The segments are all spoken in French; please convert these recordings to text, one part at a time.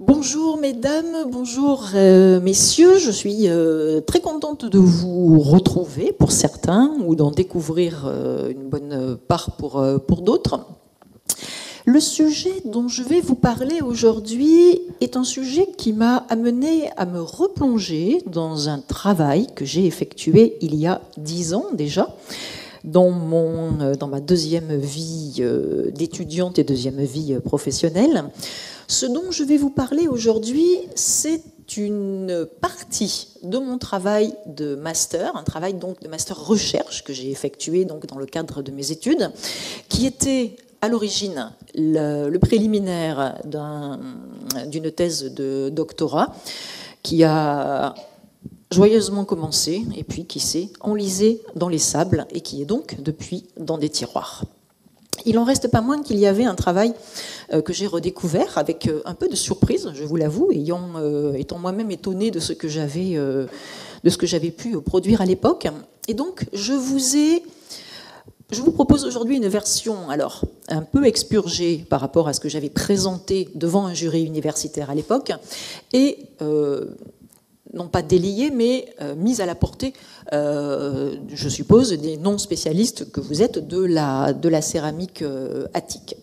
Bonjour mesdames, bonjour euh, messieurs, je suis euh, très contente de vous retrouver pour certains ou d'en découvrir euh, une bonne part pour, d'autres. Le sujet dont je vais vous parler aujourd'hui est un sujet qui m'a amené à me replonger dans un travail que j'ai effectué il y a dix ans déjà, dans ma deuxième vie d'étudiante et deuxième vie professionnelle. Ce dont je vais vous parler aujourd'hui, c'est une partie de mon travail de master, un travail donc de master recherche que j'ai effectué donc dans le cadre de mes études, qui était à l'origine le, préliminaire d'une thèse de doctorat qui a joyeusement commencé et puis qui s'est enlisé dans les sables et qui est donc depuis dans des tiroirs. Il en reste pas moins qu'il y avait un travail euh, que j'ai redécouvert avec euh, un peu de surprise, je vous l'avoue, euh, étant moi-même étonnée de ce que j'avais de ce que j'avais pu produire à l'époque. Et donc, je vous ai je vous propose aujourd'hui une version alors un peu expurgée par rapport à ce que j'avais présenté devant un jury universitaire à l'époque et non pas déliée, mais euh, à la portée, euh, je suppose, des non-spécialistes que vous êtes de la, de la céramique euh, attique.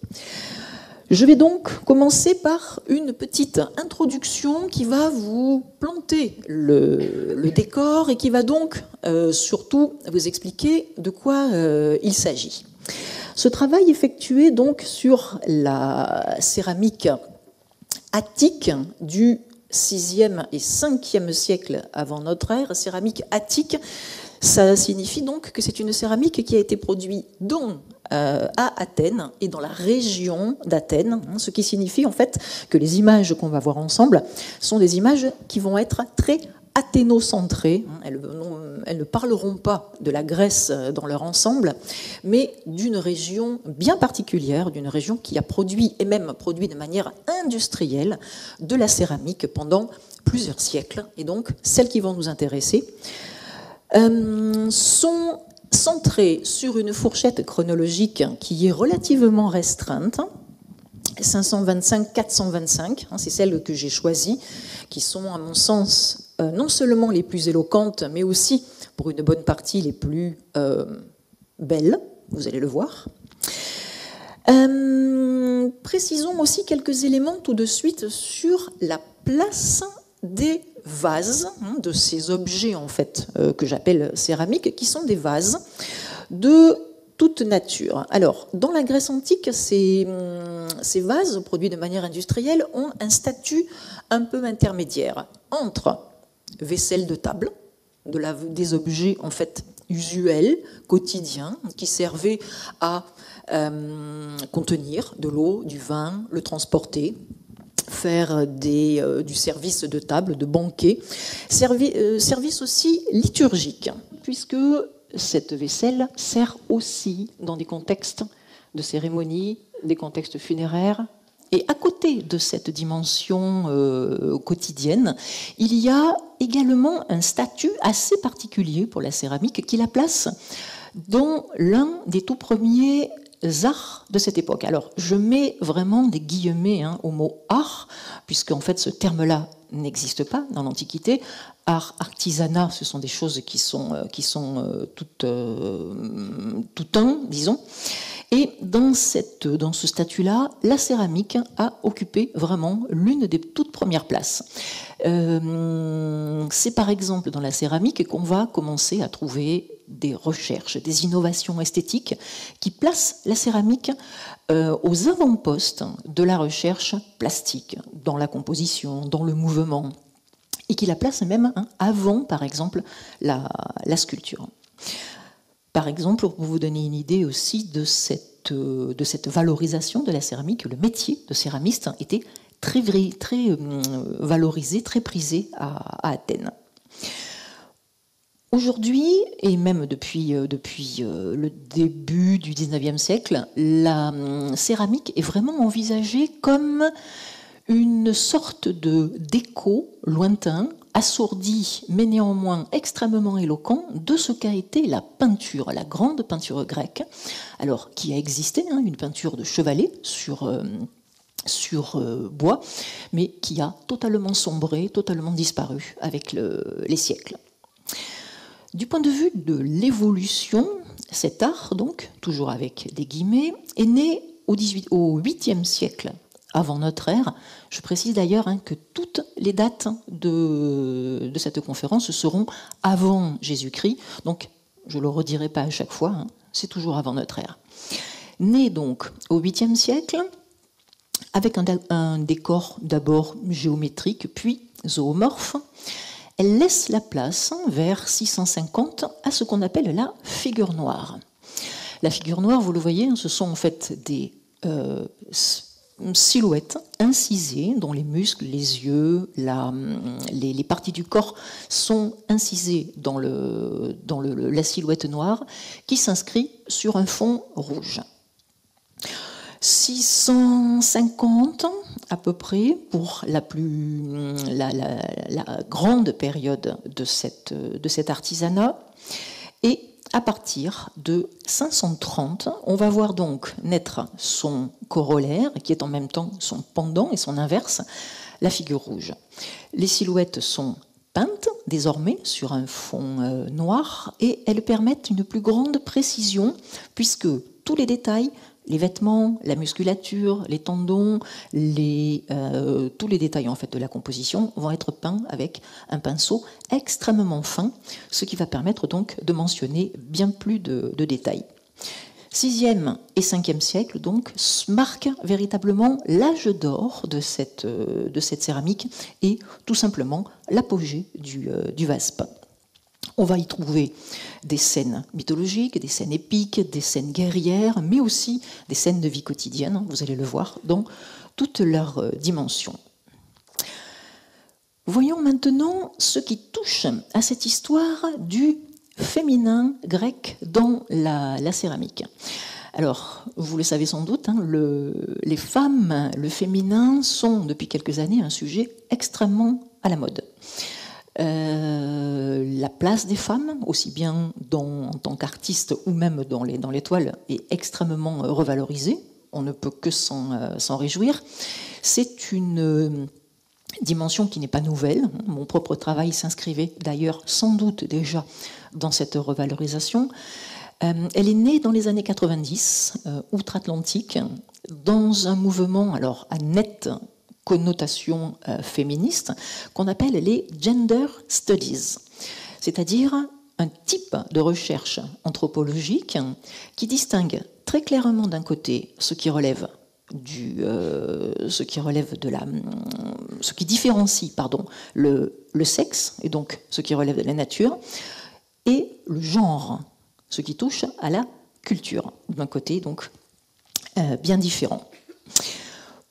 Je vais donc commencer par une petite introduction qui va vous planter le, décor et qui va donc surtout vous expliquer de quoi il s'agit. Ce travail effectué donc sur la céramique attique du 6e et 5e siècle avant notre ère, céramique attique, ça signifie donc que c'est une céramique qui a été produite euh, à Athènes et dans la région d'Athènes, hein, ce qui signifie en fait que les images qu'on va voir ensemble sont des images qui vont être très athénocentrées. Elles, elles, ne parleront pas de la Grèce dans leur ensemble, mais d'une région bien particulière, d'une région qui a produit, et même produit de manière industrielle, de la céramique pendant plusieurs siècles. Et donc, celles qui vont nous intéresser euh, sont centrées sur une fourchette chronologique qui est relativement restreinte, 525-425, hein, c'est celle que j'ai choisie, qui sont, à mon sens, euh, non seulement les plus éloquentes, mais aussi, pour une bonne partie, les plus euh, belles, vous allez le voir. Euh, précisons aussi quelques éléments tout de suite sur la place des vases, hein, de ces objets en fait que j'appelle céramiques, qui sont des vases de toute nature. Alors, dans la Grèce antique, ces, ces vases produits de manière industrielle ont un statut un peu intermédiaire entre vaisselle de table, de la, des objets en fait usuels, quotidiens, qui servaient à euh, contenir de l'eau, du vin, le transporter, faire euh, du service de table, de banquet, euh, service aussi liturgique, puisque cette vaisselle sert aussi dans des contextes de cérémonie, des contextes funéraires. Et à côté de cette dimension quotidienne, il y a également un statut assez particulier pour la céramique qui la place dans l'un des tout premiers arts de cette époque. Alors, je mets vraiment des guillemets hein, au mot art, puisque en fait ce terme-là n'existe pas dans l'Antiquité. Art, artisanat, ce sont des choses qui sont, euh, qui sont euh, euh, tout un, disons. Et dans, ce statut-là, la céramique a occupé vraiment l'une des toutes premières places. c'est par exemple dans la céramique qu'on va commencer à trouver des recherches, des innovations esthétiques qui placent la céramique aux avant-postes de la recherche plastique, dans la composition, dans le mouvement, et qui la place même hein, avant, par exemple, la, sculpture. Par exemple, pour vous donner une idée aussi de cette, de cette valorisation de la céramique, le métier de céramiste était très, très euh, valorisé, très prisé à, Athènes. Aujourd'hui, et même depuis, euh, depuis euh, le début du 19e siècle, la hum, céramique est vraiment envisagée comme une sorte de d'écho lointain, assourdi mais néanmoins extrêmement éloquent de ce qu'a été la peinture, la grande peinture grecque, alors qui a existé, hein, une peinture de chevalet sur, euh, sur bois, mais qui a totalement sombré, totalement disparu avec les siècles. Du point de vue de l'évolution, cet art, donc, toujours avec des guillemets, est né au, 18, au 8e siècle avant notre ère. Je précise d'ailleurs hein, que toutes les dates de, cette conférence seront avant Jésus-Christ, donc je ne le redirai pas à chaque fois, hein, c'est toujours avant notre ère. Né donc au 8e siècle, avec un, décor d'abord géométrique, puis zoomorphe, elle laisse la place, vers 650, à ce qu'on appelle la figure noire. La figure noire, vous le voyez, ce sont en fait des euh, silhouettes incisées dont les muscles, les yeux, les, parties du corps sont incisées dans, la silhouette noire qui s'inscrit sur un fond rouge. 650 à peu près pour la, plus, la, grande période de, de cet artisanat. Et à partir de 530, on va voir donc naître son corollaire, qui est en même temps son pendant et son inverse, la figure rouge. Les silhouettes sont peintes désormais sur un fond euh, noir et elles permettent une plus grande précision puisque tous les détails les vêtements, la musculature, les tendons, euh, tous les détails en fait de la composition vont être peints avec un pinceau extrêmement fin, ce qui va permettre donc de mentionner bien plus de, détails. 6e et 5e siècle, donc, marquent véritablement l'âge d'or de cette, euh, de cette céramique et tout simplement l'apogée du, euh, du VASP. On va y trouver des scènes mythologiques, des scènes épiques, des scènes guerrières, mais aussi des scènes de vie quotidienne, vous allez le voir, dans toutes leurs euh, dimensions. Voyons maintenant ce qui touche à cette histoire du féminin grec dans la, céramique. Alors, vous le savez sans doute, hein, les femmes, le féminin sont depuis quelques années un sujet extrêmement à la mode. Euh, la place des femmes, aussi bien en tant qu'artiste ou même dans les, toiles, est extrêmement euh, revalorisée. On ne peut que euh, s'en réjouir. C'est une dimension qui n'est pas nouvelle. Mon propre travail s'inscrivait d'ailleurs sans doute déjà dans cette revalorisation. elle est née dans les années 90, outre-Atlantique, dans un mouvement alors à net connotation euh, féministe qu'on appelle les gender studies, c'est-à-dire un type de recherche anthropologique qui distingue très clairement d'un côté ce qui relève du, euh, ce qui relève de la, ce qui différencie pardon le, sexe et donc ce qui relève de la nature et le genre, ce qui touche à la culture d'un côté donc euh, bien différent.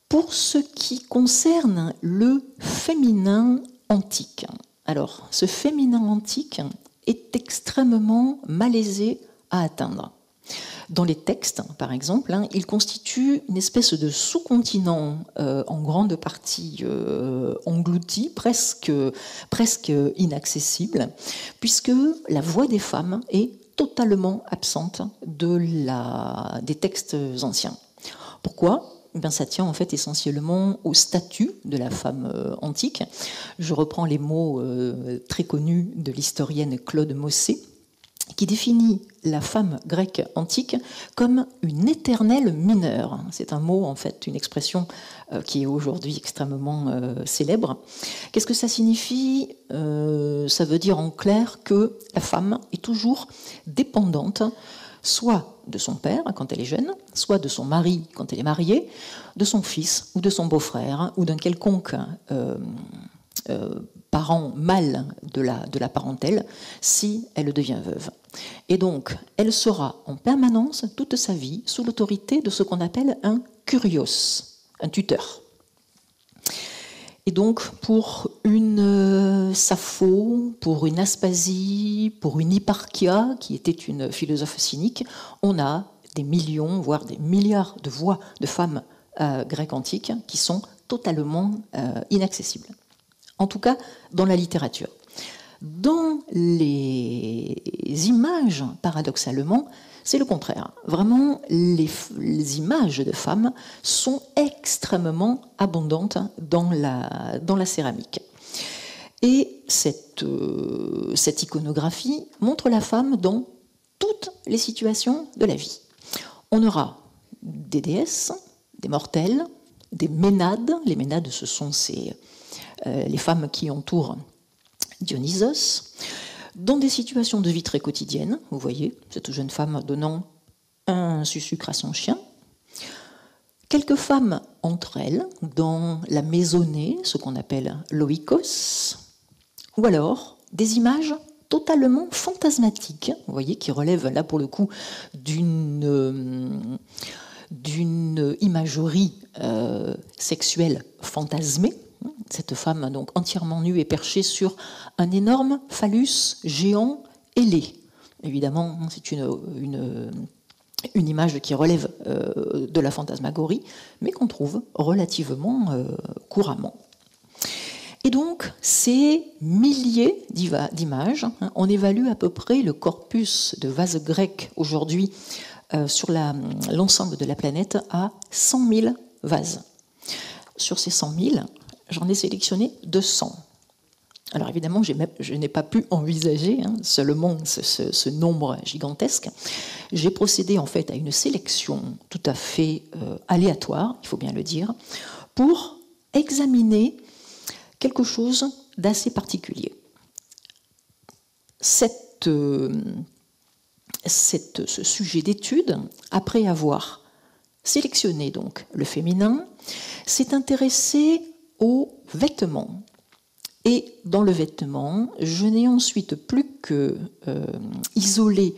Pour ce qui concerne le féminin antique, alors ce féminin antique est extrêmement malaisé à atteindre. Dans les textes, par exemple, hein, il constitue une espèce de sous-continent euh, en grande partie euh, englouti, presque, presque inaccessible, puisque la voix des femmes est totalement absente des textes anciens. Pourquoi? Eh ça tient en fait essentiellement au statut de la femme euh, antique. Je reprends les mots euh, très connus de l'historienne Claude Mossé, qui définit la femme grecque antique comme une éternelle mineure. C'est un mot, en fait, une expression euh, qui est aujourd'hui extrêmement célèbre. Qu'est-ce que ça signifie? Ça veut dire en clair que la femme est toujours dépendante soit de son père quand elle est jeune, soit de son mari quand elle est mariée, de son fils ou de son beau-frère ou d'un quelconque euh, euh, parent mâle de la, de la parentèle si elle devient veuve. Et donc, elle sera en permanence toute sa vie sous l'autorité de ce qu'on appelle un curios, un tuteur. Et donc, pour une euh, Sappho, pour une Aspasie, pour une Hipparchia, qui était une philosophe cynique, on a des millions, voire des milliards de voix de femmes euh, grecques antiques qui sont totalement euh, inaccessibles. En tout cas, dans la littérature. Dans les images, paradoxalement, c'est le contraire. Vraiment, les, images de femmes sont extrêmement abondantes dans la, céramique. Et cette, euh, cette iconographie montre la femme dans toutes les situations de la vie. On aura des déesses, des mortels, des ménades. Les ménades, ce sont euh, les femmes qui entourent Dionysos dans des situations de vie très quotidiennes. Vous voyez, cette jeune femme donnant un sucre à son chien. Quelques femmes entre elles dans la maisonnée, ce qu'on appelle l'oikos, ou alors des images totalement fantasmatiques, vous voyez, qui relèvent là pour le coup d'une euh, imagerie euh, sexuelle fantasmée, cette femme donc entièrement nue et perchée sur un énorme phallus géant ailé. Évidemment, c'est une, une, image qui relève euh, de la fantasmagorie, mais qu'on trouve relativement euh, couramment. Et donc, ces milliers d'images, hein, on évalue à peu près le corpus de vases grecs aujourd'hui euh, sur l'ensemble de la planète à 100 000 vases. Sur ces 100 000, j'en ai sélectionné 200. Alors évidemment, je n'ai pas pu envisager hein, seulement ce, nombre gigantesque. J'ai procédé en fait à une sélection tout à fait euh, aléatoire, il faut bien le dire, pour examiner quelque chose d'assez particulier. Euh, ce sujet d'étude, après avoir sélectionné donc le féminin, s'est intéressé aux vêtements. Et dans le vêtement, je n'ai ensuite plus que euh, isolé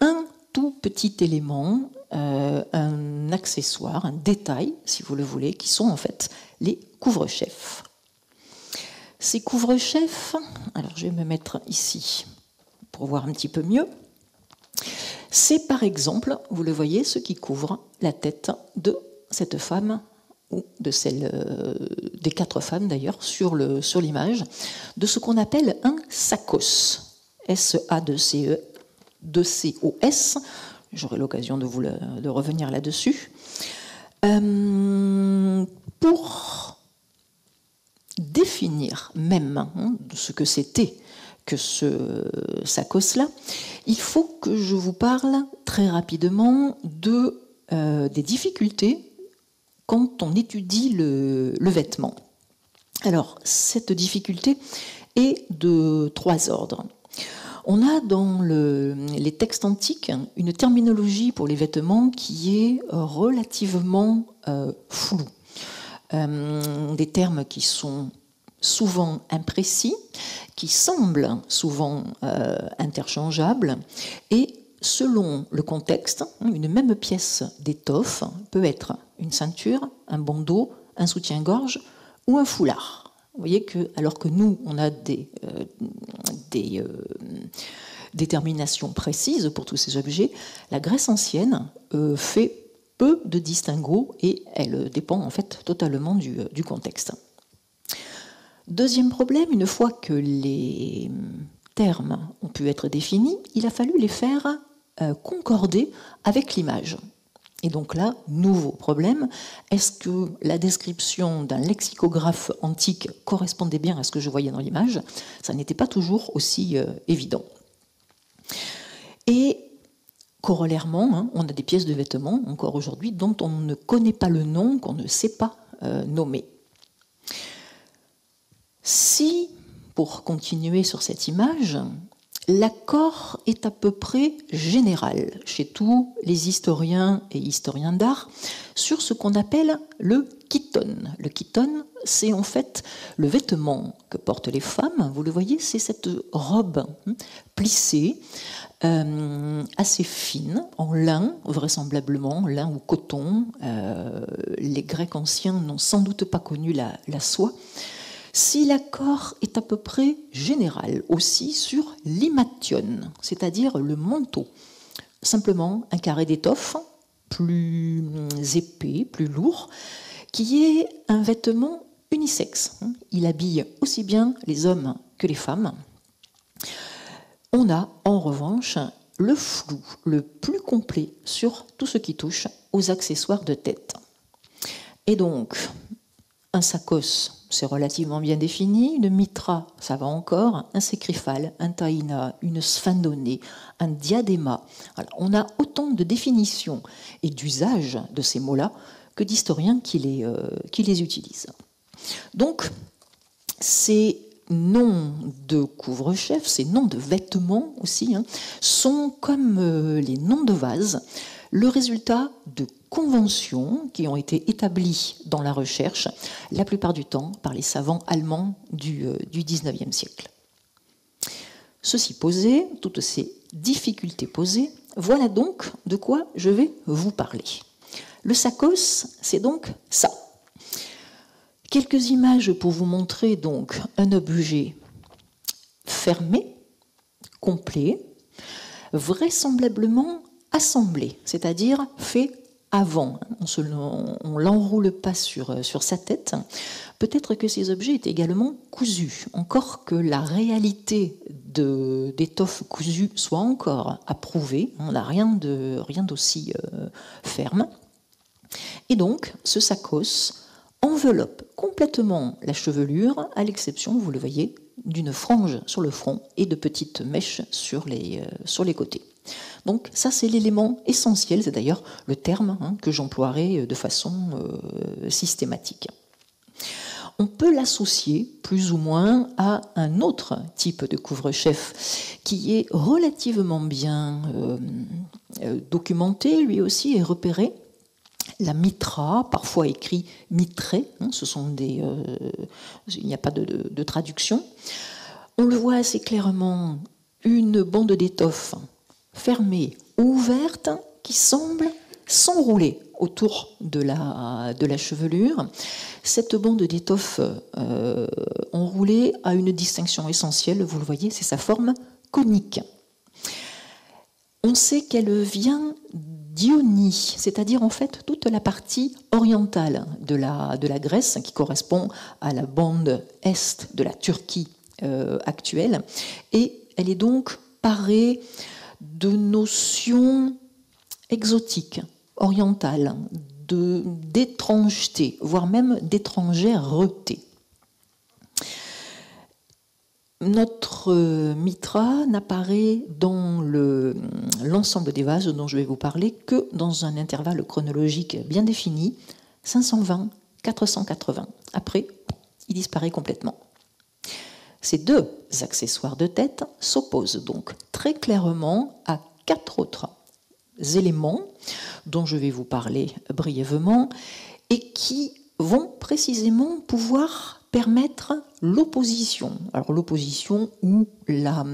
un tout petit élément, euh, un accessoire, un détail, si vous le voulez, qui sont en fait les couvre-chefs. Ces couvre-chefs, alors je vais me mettre ici pour voir un petit peu mieux. C'est par exemple, vous le voyez, ce qui couvre la tête de cette femme de celle euh, des quatre femmes d'ailleurs sur l'image, de ce qu'on appelle un sacos. S-A-C-O-S. E, J'aurai l'occasion de vous de revenir là-dessus. Euh, pour définir même hein, ce que c'était que ce sacos-là, il faut que je vous parle très rapidement de, euh, des difficultés quand on étudie le, vêtement. Alors, cette difficulté est de trois ordres. On a dans les textes antiques une terminologie pour les vêtements qui est relativement euh, floue. Euh, des termes qui sont souvent imprécis, qui semblent souvent euh, interchangeables, et selon le contexte, une même pièce d'étoffe peut être une ceinture, un bandeau, un soutien-gorge ou un foulard. Vous voyez que, alors que nous, on a des, euh, euh, déterminations précises pour tous ces objets, la Grèce ancienne euh, fait peu de distinguo et elle dépend en fait totalement du contexte. Deuxième problème, une fois que les termes ont pu être définis, il a fallu les faire concorder avec l'image. Et donc là, nouveau problème, est-ce que la description d'un lexicographe antique correspondait bien à ce que je voyais dans l'image? Ça n'était pas toujours aussi euh, évident. Et corollairement, hein, on a des pièces de vêtements, encore aujourd'hui, dont on ne connaît pas le nom, qu'on ne sait pas euh, nommer. Si, pour continuer sur cette image, L'accord est à peu près général chez tous les historiens et historiens d'art sur ce qu'on appelle le kiton. Le kiton, c'est en fait le vêtement que portent les femmes. Vous le voyez, c'est cette robe hein, plissée, euh, assez fine, en lin, vraisemblablement, lin ou coton. Euh, les Grecs anciens n'ont sans doute pas connu la, la soie si l'accord est à peu près général aussi sur l'imation, c'est-à-dire le manteau. Simplement un carré d'étoffe plus épais, plus lourd, qui est un vêtement unisexe. Il habille aussi bien les hommes que les femmes. On a en revanche le flou le plus complet sur tout ce qui touche aux accessoires de tête. Et donc, un sakos, c'est relativement bien défini. Une mitra, ça va encore. Un sécrifale, un taïna, une sphendonée, un diadéma. on a autant de définitions et d'usages de ces mots-là que d'historiens qui, les, euh, utilisent. Donc, ces noms de couvre-chef, ces noms de vêtements aussi, hein, sont comme euh, les noms de vases, le résultat de conventions qui ont été établies dans la recherche, la plupart du temps par les savants allemands du, euh, du 19e siècle. Ceci posé, toutes ces difficultés posées, voilà donc de quoi je vais vous parler. Le sacos, c'est donc ça. Quelques images pour vous montrer donc un objet fermé, complet, vraisemblablement assemblé, c'est-à-dire fait avant. On ne l'enroule pas sur, euh, sur sa tête. Peut-être que ces objets étaient également cousus, encore que la réalité d'étoffe cousue soit encore à prouver. On n'a rien d'aussi euh, ferme. Et donc, ce sacos enveloppe complètement la chevelure, à l'exception, vous le voyez, d'une frange sur le front et de petites mèches sur les, euh, sur les côtés. Donc ça, c'est l'élément essentiel, c'est d'ailleurs le terme hein, que j'emploierai de façon euh, systématique. On peut l'associer plus ou moins à un autre type de couvre-chef qui est relativement bien euh, euh, documenté, lui aussi, et repéré. La mitra, parfois écrit mitré, hein, ce sont des, il n'y a pas de traduction. On le voit assez clairement, une bande d'étoffe fermée, ouverte, qui semble s'enrouler autour de la, chevelure. Cette bande d'étoffe euh, enroulée a une distinction essentielle, vous le voyez, c'est sa forme conique. On sait qu'elle vient d'Ionie, c'est-à-dire en fait toute la partie orientale de la, de la Grèce, qui correspond à la bande est de la Turquie euh, actuelle, et elle est donc parée de notions exotiques, orientales, d'étrangeté, voire même d'étrangèreté. Notre mitra n'apparaît dans l'ensemble des vases dont je vais vous parler que dans un intervalle chronologique bien défini, 520-480. Après, il disparaît complètement. Ces deux accessoires de tête s'opposent donc très clairement à quatre autres éléments dont je vais vous parler brièvement et qui vont précisément pouvoir permettre l'opposition. Alors l'opposition ou la,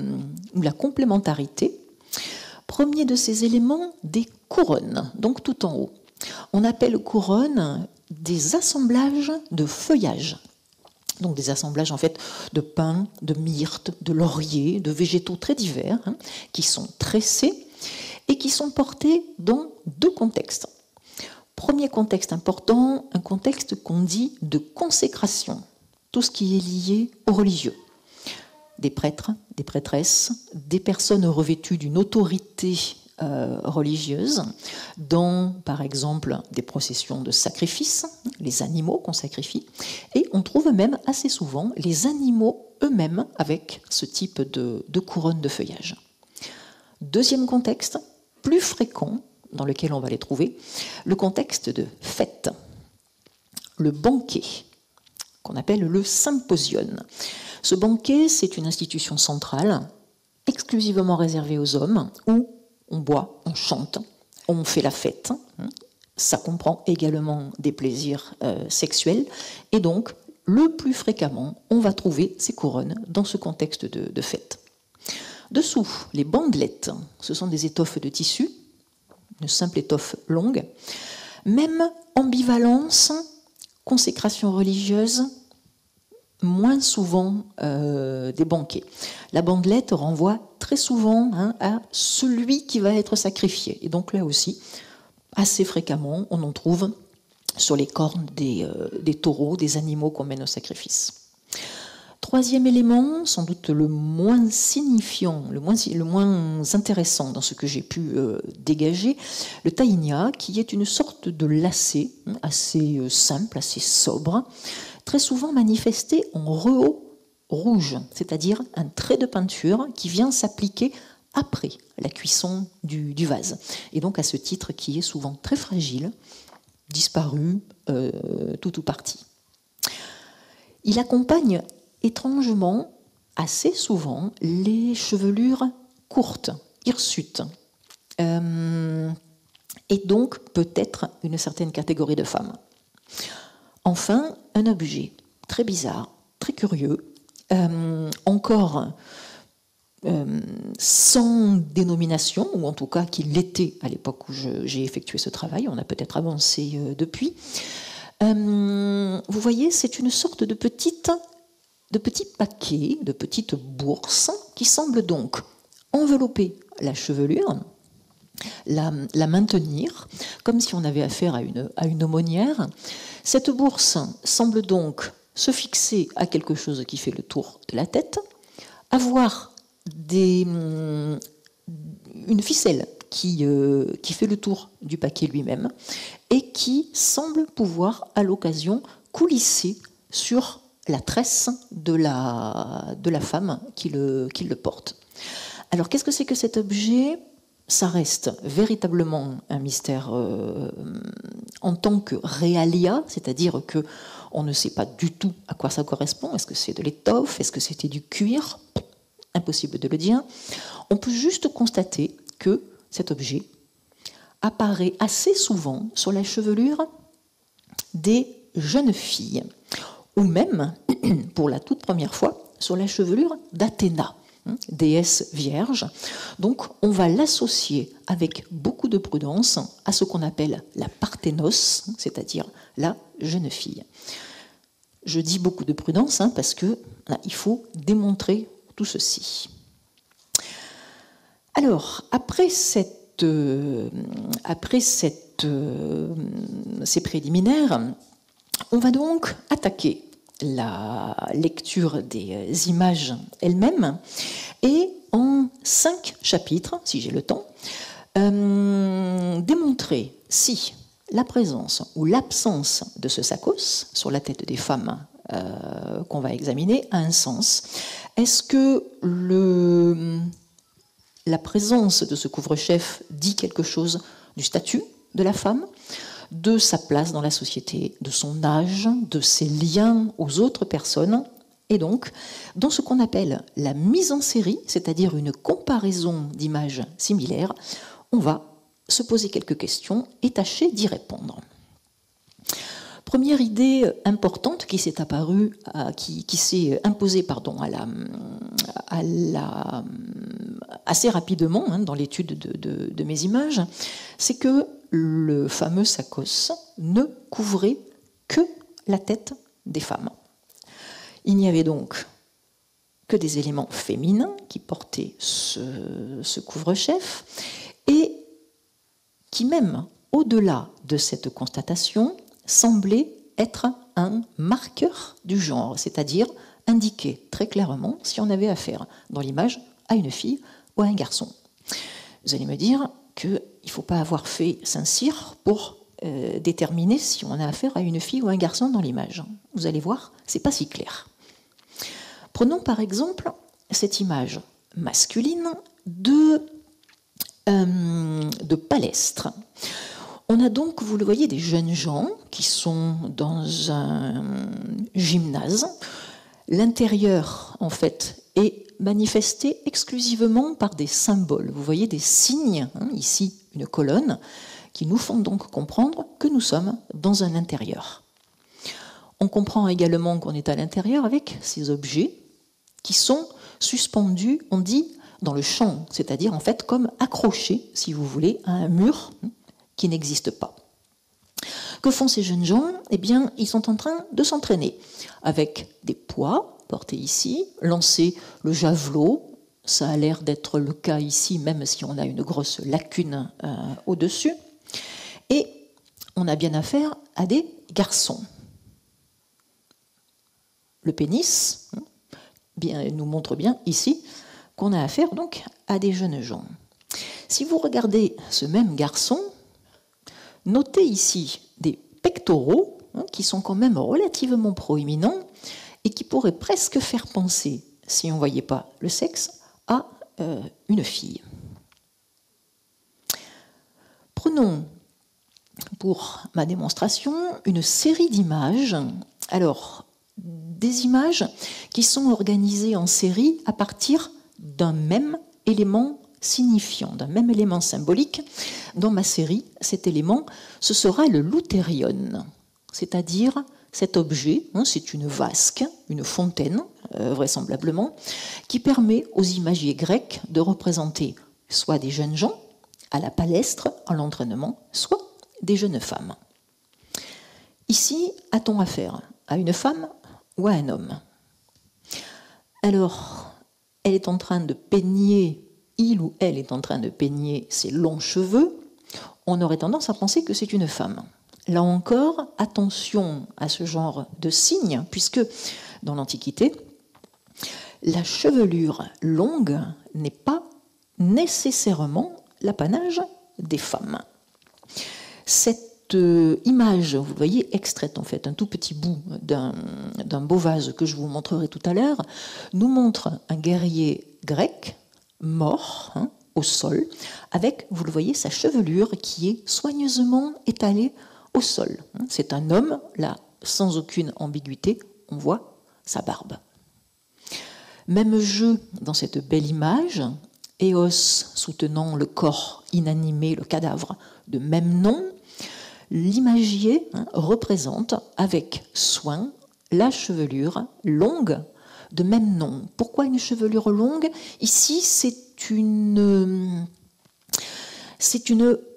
complémentarité. Premier de ces éléments, des couronnes, donc tout en haut. On appelle couronnes des assemblages de feuillage donc des assemblages en fait de pins, de myrtes, de lauriers, de végétaux très divers, hein, qui sont tressés et qui sont portés dans deux contextes. Premier contexte important, un contexte qu'on dit de consécration, tout ce qui est lié aux religieux. Des prêtres, des prêtresses, des personnes revêtues d'une autorité euh, religieuses, dans par exemple des processions de sacrifice, les animaux qu'on sacrifie, et on trouve même assez souvent les animaux eux-mêmes avec ce type de, couronne de feuillage. Deuxième contexte, plus fréquent, dans lequel on va les trouver, le contexte de fête, le banquet, qu'on appelle le symposion. Ce banquet, c'est une institution centrale, exclusivement réservée aux hommes, où on boit, on chante, on fait la fête. Ça comprend également des plaisirs euh, sexuels. Et donc, le plus fréquemment, on va trouver ces couronnes dans ce contexte de, fête. Dessous, les bandelettes, ce sont des étoffes de tissu, une simple étoffe longue. Même ambivalence, consécration religieuse, moins souvent euh, des banquets. La bandelette renvoie très souvent hein, à celui qui va être sacrifié. Et donc là aussi, assez fréquemment, on en trouve sur les cornes des, euh, taureaux, des animaux qu'on mène au sacrifice. Troisième élément, sans doute le moins signifiant, le moins, intéressant dans ce que j'ai pu euh, dégager, le taïnia, qui est une sorte de lacet hein, assez simple, assez sobre, très souvent manifesté en rehaut rouge, c'est-à-dire un trait de peinture qui vient s'appliquer après la cuisson du, vase. Et donc à ce titre qui est souvent très fragile, disparu, euh, tout ou partie. Il accompagne étrangement, assez souvent, les chevelures courtes, hirsutes. Euh, et donc peut-être une certaine catégorie de femmes. Enfin, un objet très bizarre, très curieux, euh, encore euh, sans dénomination, ou en tout cas qu'il l'était à l'époque où j'ai effectué ce travail, on a peut-être avancé depuis. vous voyez, c'est une sorte de petite de petits paquets, de petites bourses qui semblent donc envelopper la chevelure, la, maintenir, comme si on avait affaire à une, à aumônière. Cette bourse semble donc se fixer à quelque chose qui fait le tour de la tête, avoir des, une ficelle qui, euh, qui fait le tour du paquet lui-même et qui semble pouvoir à l'occasion coulisser sur la tresse de la, de la femme qui le porte. Alors qu'est-ce que c'est que cet objet? Ça reste véritablement un mystère euh, en tant que réalia, c'est-à-dire que on ne sait pas du tout à quoi ça correspond. Est-ce que c'est de l'étoffe? Est-ce que c'était du cuir? Impossible de le dire. On peut juste constater que cet objet apparaît assez souvent sur la chevelure des jeunes filles ou même, pour la toute première fois, sur la chevelure d'Athéna, déesse vierge. Donc on va l'associer avec beaucoup de prudence à ce qu'on appelle la parthénos, c'est-à-dire la jeune fille. Je dis beaucoup de prudence hein, parce que il faut démontrer tout ceci. Alors, après, euh, euh, ces préliminaires, on va donc attaquer la lecture des euh, images elles-mêmes et en cinq chapitres, si j'ai le temps, euh, démontrer si la présence ou l'absence de ce sacos sur la tête des femmes euh, qu'on va examiner a un sens. Est-ce que la présence de ce couvre-chef dit quelque chose du statut de la femme? De sa place dans la société, de son âge, de ses liens aux autres personnes, et donc dans ce qu'on appelle la mise en série, c'est-à-dire une comparaison d'images similaires, on va se poser quelques questions et tâcher d'y répondre. Première idée importante qui s'est apparue, qui, s'est imposée pardon, assez rapidement hein, dans l'étude de, de, mes images, c'est que le fameux sacos ne couvrait que la tête des femmes. Il n'y avait donc que des éléments féminins qui portaient ce, couvre-chef et qui même au-delà de cette constatation semblait être un marqueur du genre, c'est-à-dire indiquer très clairement si on avait affaire dans l'image à une fille ou à un garçon. Vous allez me dire, qu'il ne faut pas avoir fait Saint-Cyr pour euh, déterminer si on a affaire à une fille ou un garçon dans l'image. Vous allez voir, c'est pas si clair. Prenons par exemple cette image masculine de, euh, de palestre. On a donc, vous le voyez, des jeunes gens qui sont dans un gymnase. L'intérieur, en fait, est manifesté exclusivement par des symboles. Vous voyez des signes, hein, ici colonne, qui nous font donc comprendre que nous sommes dans un intérieur. On comprend également qu'on est à l'intérieur avec ces objets qui sont suspendus, on dit, dans le champ, c'est-à-dire en fait comme accrochés, si vous voulez, à un mur qui n'existe pas. Que font ces jeunes gens? Eh bien, ils sont en train de s'entraîner avec des poids, porté ici, lancer le javelot. Ça a l'air d'être le cas ici, même si on a une grosse lacune euh, au-dessus. Et on a bien affaire à des garçons. Le pénis, hein, bien, nous montre bien ici qu'on a affaire donc à des jeunes gens. Si vous regardez ce même garçon, notez ici des pectoraux hein, qui sont quand même relativement proéminents et qui pourraient presque faire penser, si on ne voyait pas le sexe, à euh, une fille. Prenons pour ma démonstration une série d'images. Alors, des images qui sont organisées en série à partir d'un même élément signifiant, d'un même élément symbolique. Dans ma série, cet élément, ce sera le luthérion, c'est-à-dire cet objet, hein, c'est une vasque, une fontaine, euh, vraisemblablement, qui permet aux imagiers grecs de représenter soit des jeunes gens à la palestre, à l'entraînement, soit des jeunes femmes. Ici, a-t-on affaire à une femme ou à un homme? Alors, elle est en train de peigner, il ou elle est en train de peigner ses longs cheveux, on aurait tendance à penser que c'est une femme. Là encore, attention à ce genre de signe, puisque dans l'Antiquité, la chevelure longue n'est pas nécessairement l'apanage des femmes. Cette euh, image, vous voyez, extraite en fait, un tout petit bout d'un beau vase que je vous montrerai tout à l'heure, nous montre un guerrier grec mort hein, au sol, avec, vous le voyez, sa chevelure qui est soigneusement étalée sol. C'est un homme, là, sans aucune ambiguïté, on voit sa barbe. Même jeu dans cette belle image, Éos soutenant le corps inanimé, le cadavre de même nom, l'imagier hein, représente avec soin la chevelure longue de même nom. Pourquoi une chevelure longue? Ici, c'est une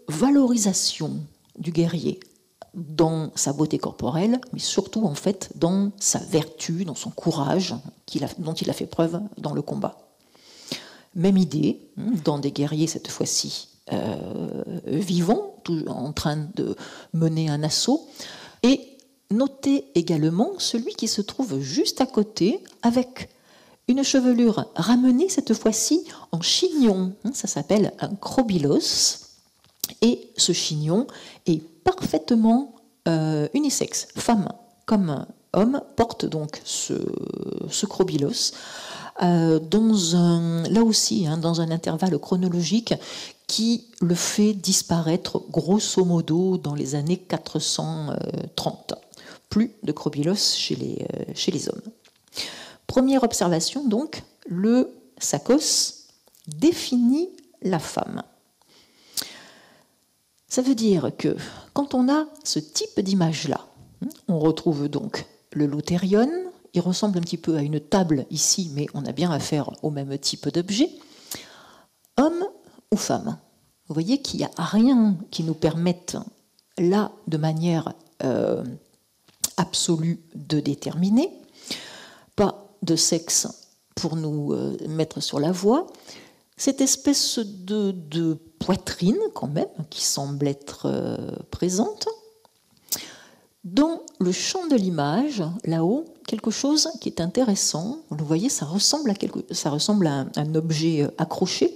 valorisation du guerrier dans sa beauté corporelle, mais surtout en fait dans sa vertu, dans son courage dont il a fait preuve dans le combat. Même idée, hein, dans des guerriers cette fois-ci euh, vivants, en train de mener un assaut, et notez également celui qui se trouve juste à côté avec une chevelure ramenée cette fois-ci en chignon. Hein, ça s'appelle un crobilos. Et ce chignon est parfaitement euh, unisexe. Femme comme homme porte donc ce, ce crobilos euh, dans un, là aussi, hein, dans un intervalle chronologique qui le fait disparaître grosso modo dans les années 430. Plus de crobilos chez les, euh, chez les hommes. Première observation donc, le sacos définit la femme. Ça veut dire que quand on a ce type d'image-là, on retrouve donc le luthérion, il ressemble un petit peu à une table ici, mais on a bien affaire au même type d'objet. Homme ou femme Vous voyez qu'il n'y a rien qui nous permette là, de manière euh, absolue, de déterminer. Pas de sexe pour nous euh, mettre sur la voie. Cette espèce de, poitrine, quand même, qui semble être euh, présente. Dans le champ de l'image, là-haut, quelque chose qui est intéressant. Vous voyez, ça ressemble à, quelque, ça ressemble à un, objet euh, accroché.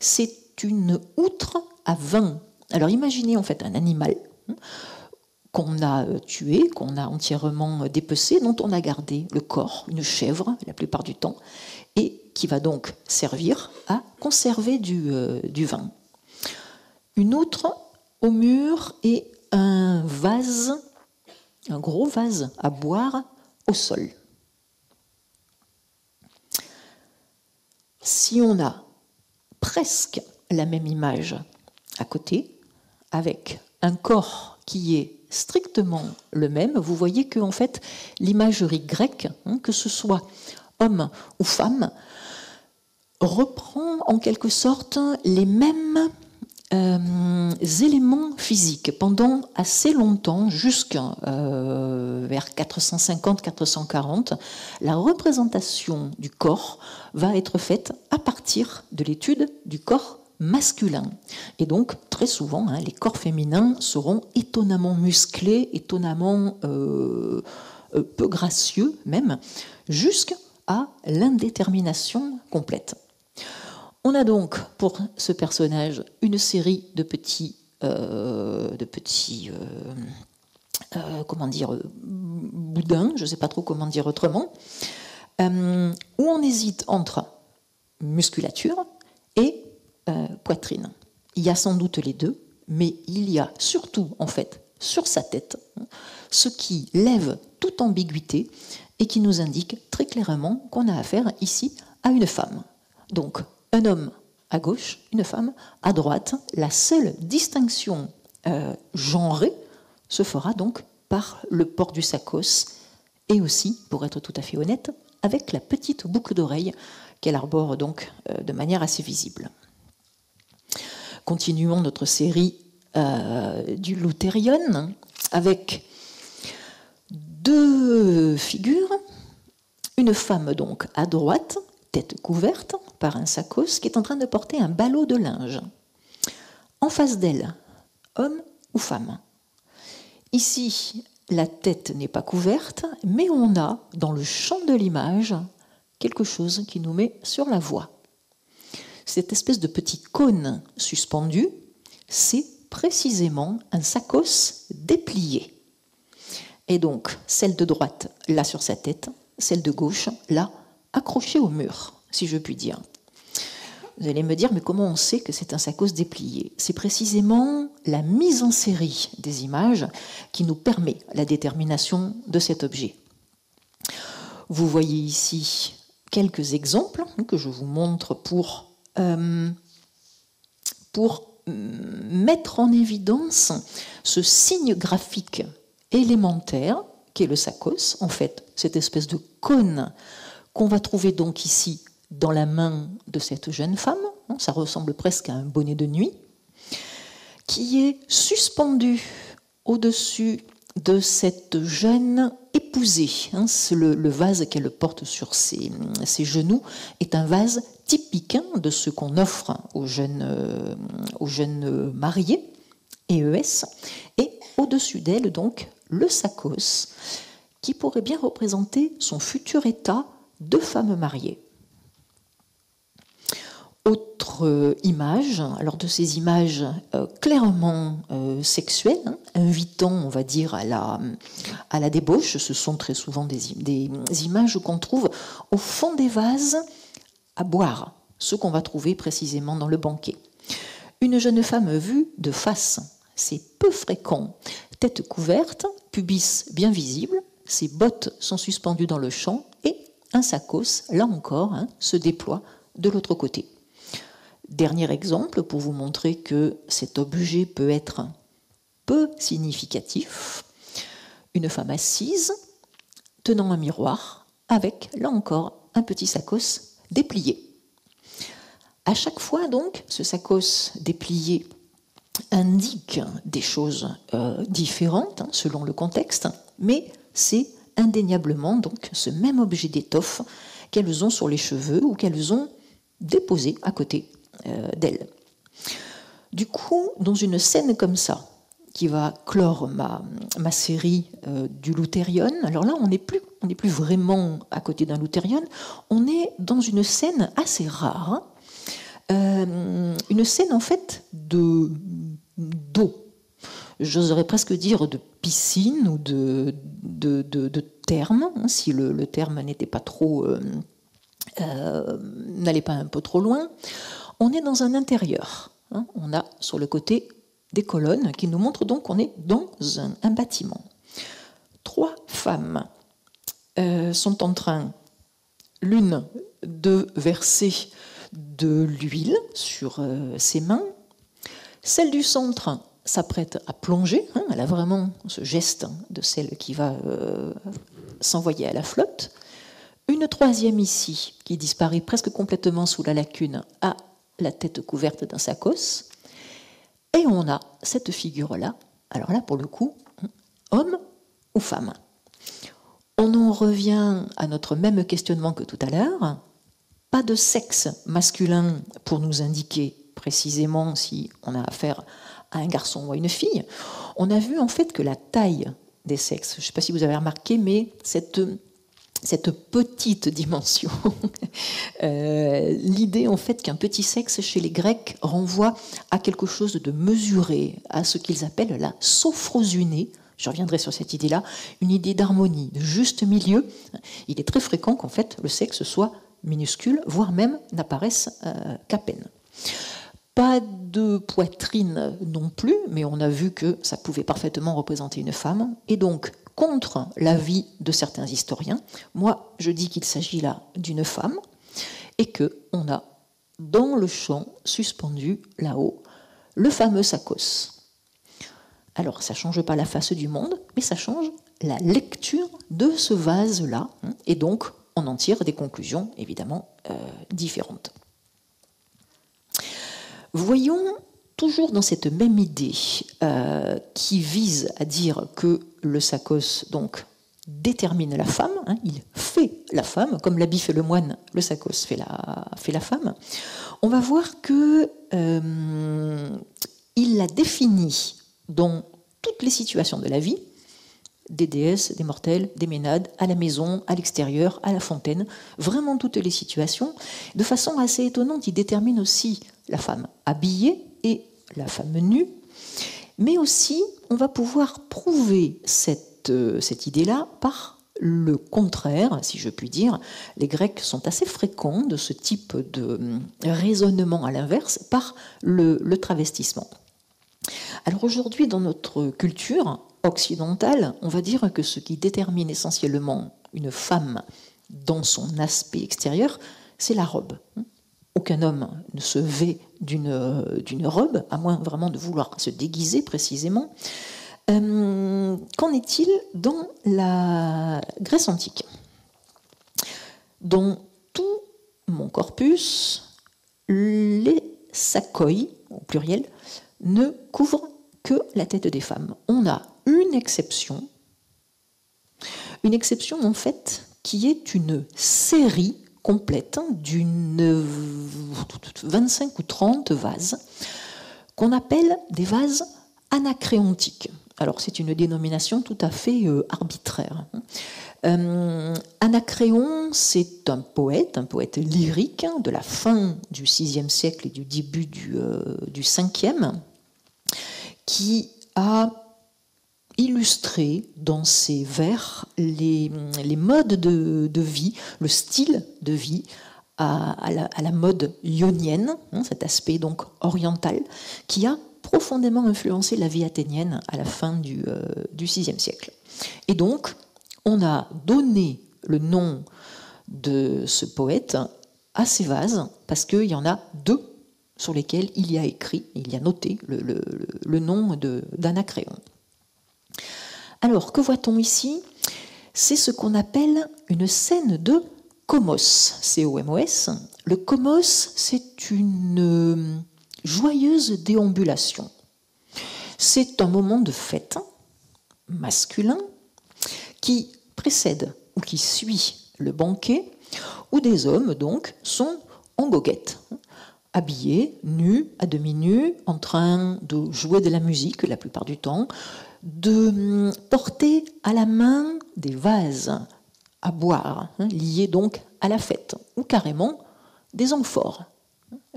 C'est une outre à vin. Alors imaginez en fait un animal hein, qu'on a euh, tué, qu'on a entièrement dépecé, dont on a gardé le corps, une chèvre la plupart du temps, et qui va donc servir à conserver du, du vin. Une outre au mur et un vase un gros vase à boire au sol. Si on a presque la même image à côté, avec un corps qui est strictement le même, vous voyez que en fait l'imagerie grecque, hein, que ce soit homme ou femme, reprend en quelque sorte les mêmes euh, éléments physiques pendant assez longtemps, jusqu'à euh, vers 450-440, la représentation du corps va être faite à partir de l'étude du corps masculin. Et donc, très souvent, hein, les corps féminins seront étonnamment musclés, étonnamment euh, peu gracieux même, jusqu'à l'indétermination complète. On a donc pour ce personnage une série de petits, euh, de euh, euh, comment dire, boudins, je ne sais pas trop comment dire autrement, où on hésite entre musculature et poitrine. Il y a sans doute les deux, mais il y a surtout, en fait, sur sa tête, ce qui lève toute ambiguïté et qui nous indique très clairement qu'on a affaire ici à une femme. Donc, un homme à gauche, une femme à droite. La seule distinction euh, genrée se fera donc par le port du sacos et aussi, pour être tout à fait honnête, avec la petite boucle d'oreille qu'elle arbore donc euh, de manière assez visible. Continuons notre série euh, du Luthérion avec deux figures. Une femme donc à droite, tête couverte par un sacos, qui est en train de porter un ballot de linge. En face d'elle, homme ou femme. Ici, la tête n'est pas couverte, mais on a dans le champ de l'image quelque chose qui nous met sur la voie. Cette espèce de petit cône suspendu, c'est précisément un sacos déplié. Et donc, celle de droite, là sur sa tête, celle de gauche, là, accrochée au mur, si je puis dire. Vous allez me dire, mais comment on sait que c'est un sacos déplié? C'est précisément la mise en série des images qui nous permet la détermination de cet objet. Vous voyez ici quelques exemples que je vous montre pour, euh, pour mettre en évidence ce signe graphique élémentaire qu'est le sacos, en fait, cette espèce de cône qu'on va trouver donc ici dans la main de cette jeune femme, hein, ça ressemble presque à un bonnet de nuit, qui est suspendu au-dessus de cette jeune épousée. Hein. le, vase qu'elle porte sur ses, genoux est un vase typique hein, de ce qu'on offre aux jeunes, euh, aux jeunes mariés, EES, et au-dessus d'elle, donc, le sacos, qui pourrait bien représenter son futur état de femme mariée. Autre euh, image, alors de ces images euh, clairement euh, sexuelles, hein, invitant, on va dire, à la, à la débauche, ce sont très souvent des, des images qu'on trouve au fond des vases à boire, ce qu'on va trouver précisément dans le banquet. Une jeune femme vue de face, c'est peu fréquent, tête couverte, pubis bien visible, ses bottes sont suspendues dans le champ et un sacos, là encore, hein, se déploie de l'autre côté. Dernier exemple pour vous montrer que cet objet peut être peu significatif. Une femme assise, tenant un miroir, avec, là encore, un petit sacos déplié. À chaque fois, donc, ce sacos déplié indique des choses euh, différentes hein, selon le contexte, mais c'est indéniablement donc ce même objet d'étoffe qu'elles ont sur les cheveux ou qu'elles ont déposé à côté euh, d'elle. Du coup, dans une scène comme ça, qui va clore ma, série euh, du Luthérion. Alors là, on n'est plus vraiment à côté d'un Luthérion, on est dans une scène assez rare, hein. euh, une scène en fait de d'eau. J'oserais presque dire de piscine ou de, de, de, terme, hein, si le, terme n'était pas trop, n'allait pas un peu trop loin on est dans un intérieur. Hein. on a sur le côté des colonnes qui nous montrent donc qu'on est dans un, bâtiment. Trois femmes euh, sont en train, l'une de verser de l'huile sur euh, ses mains, celle du centre s'apprête à plonger, hein. elle a vraiment ce geste de celle qui va euh, s'envoyer à la flotte. Une troisième ici, qui disparaît presque complètement sous la lacune, a la tête couverte d'un sacos. Et on a cette figure-là, alors là pour le coup, homme ou femme. On en revient à notre même questionnement que tout à l'heure. Pas de sexe masculin pour nous indiquer précisément si on a affaire à un garçon ou à une fille. On a vu en fait que la taille des sexes, je ne sais pas si vous avez remarqué, mais cette petite dimension. Euh, l'idée en fait qu'un petit sexe chez les Grecs renvoie à quelque chose de mesuré, à ce qu'ils appellent la sophrosune. Je reviendrai sur cette idée-là, une idée d'harmonie, de juste milieu. Il est très fréquent qu'en fait le sexe soit minuscule, voire même n'apparaisse euh, qu'à peine. Pas de poitrine non plus, mais on a vu que ça pouvait parfaitement représenter une femme. Et donc, contre l'avis de certains historiens. Moi, je dis qu'il s'agit là d'une femme et que on a dans le champ suspendu là-haut le fameux sacos. Alors, ça change pas la face du monde, mais ça change la lecture de ce vase-là, hein, et donc on en tire des conclusions évidemment euh, différentes. Voyons toujours dans cette même idée euh, qui vise à dire que le sacos donc détermine la femme, hein, il fait la femme, comme l'habit fait le moine, le la, fait la femme, on va voir que euh, il la définit dans toutes les situations de la vie, des déesses, des mortels, des ménades, à la maison, à l'extérieur, à la fontaine, vraiment toutes les situations. De façon assez étonnante, il détermine aussi la femme habillée et la femme nue, mais aussi on va pouvoir prouver cette, euh, idée-là par le contraire, si je puis dire. Les Grecs sont assez fréquents de ce type de euh, raisonnement à l'inverse par le travestissement. Alors aujourd'hui, dans notre culture occidentale, on va dire que ce qui détermine essentiellement une femme dans son aspect extérieur, c'est la robe. Aucun homme ne se vêt d'une robe, à moins vraiment de vouloir se déguiser précisément. Euh, qu'en est-il dans la Grèce antique? Dans tout mon corpus, les sakoi, au pluriel, ne couvrent que la tête des femmes. On a une exception, une exception en fait qui est une série complète d'une 25 ou 30 vases qu'on appelle des vases anacréontiques. Alors c'est une dénomination tout à fait euh, arbitraire. Euh, Anacréon, c'est un poète, un poète lyrique de la fin du VIe siècle et du début du, euh, du 5e, qui a illustrer dans ses vers les, modes de, vie, le style de vie à, la, mode ionienne, hein, cet aspect donc oriental, qui a profondément influencé la vie athénienne à la fin du, euh, VIe siècle. Et donc, on a donné le nom de ce poète à ces vases parce qu'il y en a deux sur lesquels il y a écrit, il y a noté le, le, le nom d'Anacréon. Alors, que voit-on ici? C'est ce qu'on appelle une scène de comos, C-O-M-O-S. Le comos, c'est une euh, joyeuse déambulation. C'est un moment de fête masculin qui précède ou qui suit le banquet, où des hommes donc sont en goguette, habillés, nus, à demi nus, en train de jouer de la musique la plupart du temps, de hum, porter à la main des vases à boire, hein, liés donc à la fête, ou carrément des amphores.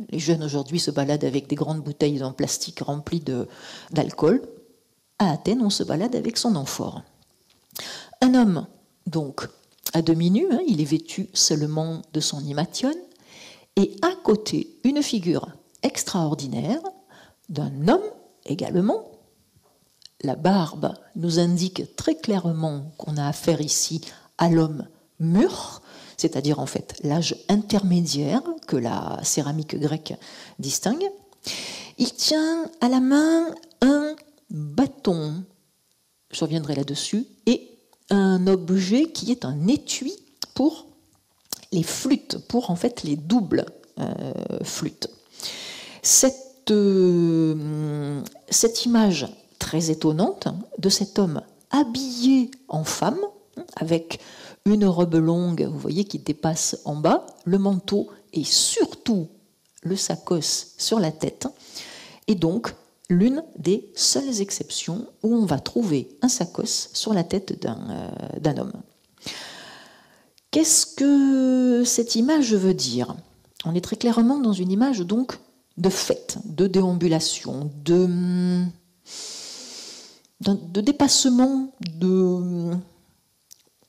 Les jeunes aujourd'hui se baladent avec des grandes bouteilles en plastique remplies d'alcool. À Athènes, on se balade avec son amphore. Un homme, donc, à demi nu, hein, il est vêtu seulement de son imation, et à côté, une figure extraordinaire d'un homme également la barbe nous indique très clairement qu'on a affaire ici à l'homme mûr, c'est-à-dire en fait l'âge intermédiaire que la céramique grecque distingue. Il tient à la main un bâton, je reviendrai là-dessus, et un objet qui est un étui pour les flûtes, pour en fait les doubles euh, flûtes. Cette, euh, cette image très étonnante de cet homme habillé en femme, avec une robe longue, vous voyez, qui dépasse en bas, le manteau et surtout le sacos sur la tête, et donc l'une des seules exceptions où on va trouver un sacos sur la tête d'un euh, homme. Qu'est-ce que cette image veut dire? On est très clairement dans une image donc de fête, de déambulation, de, de dépassement, de...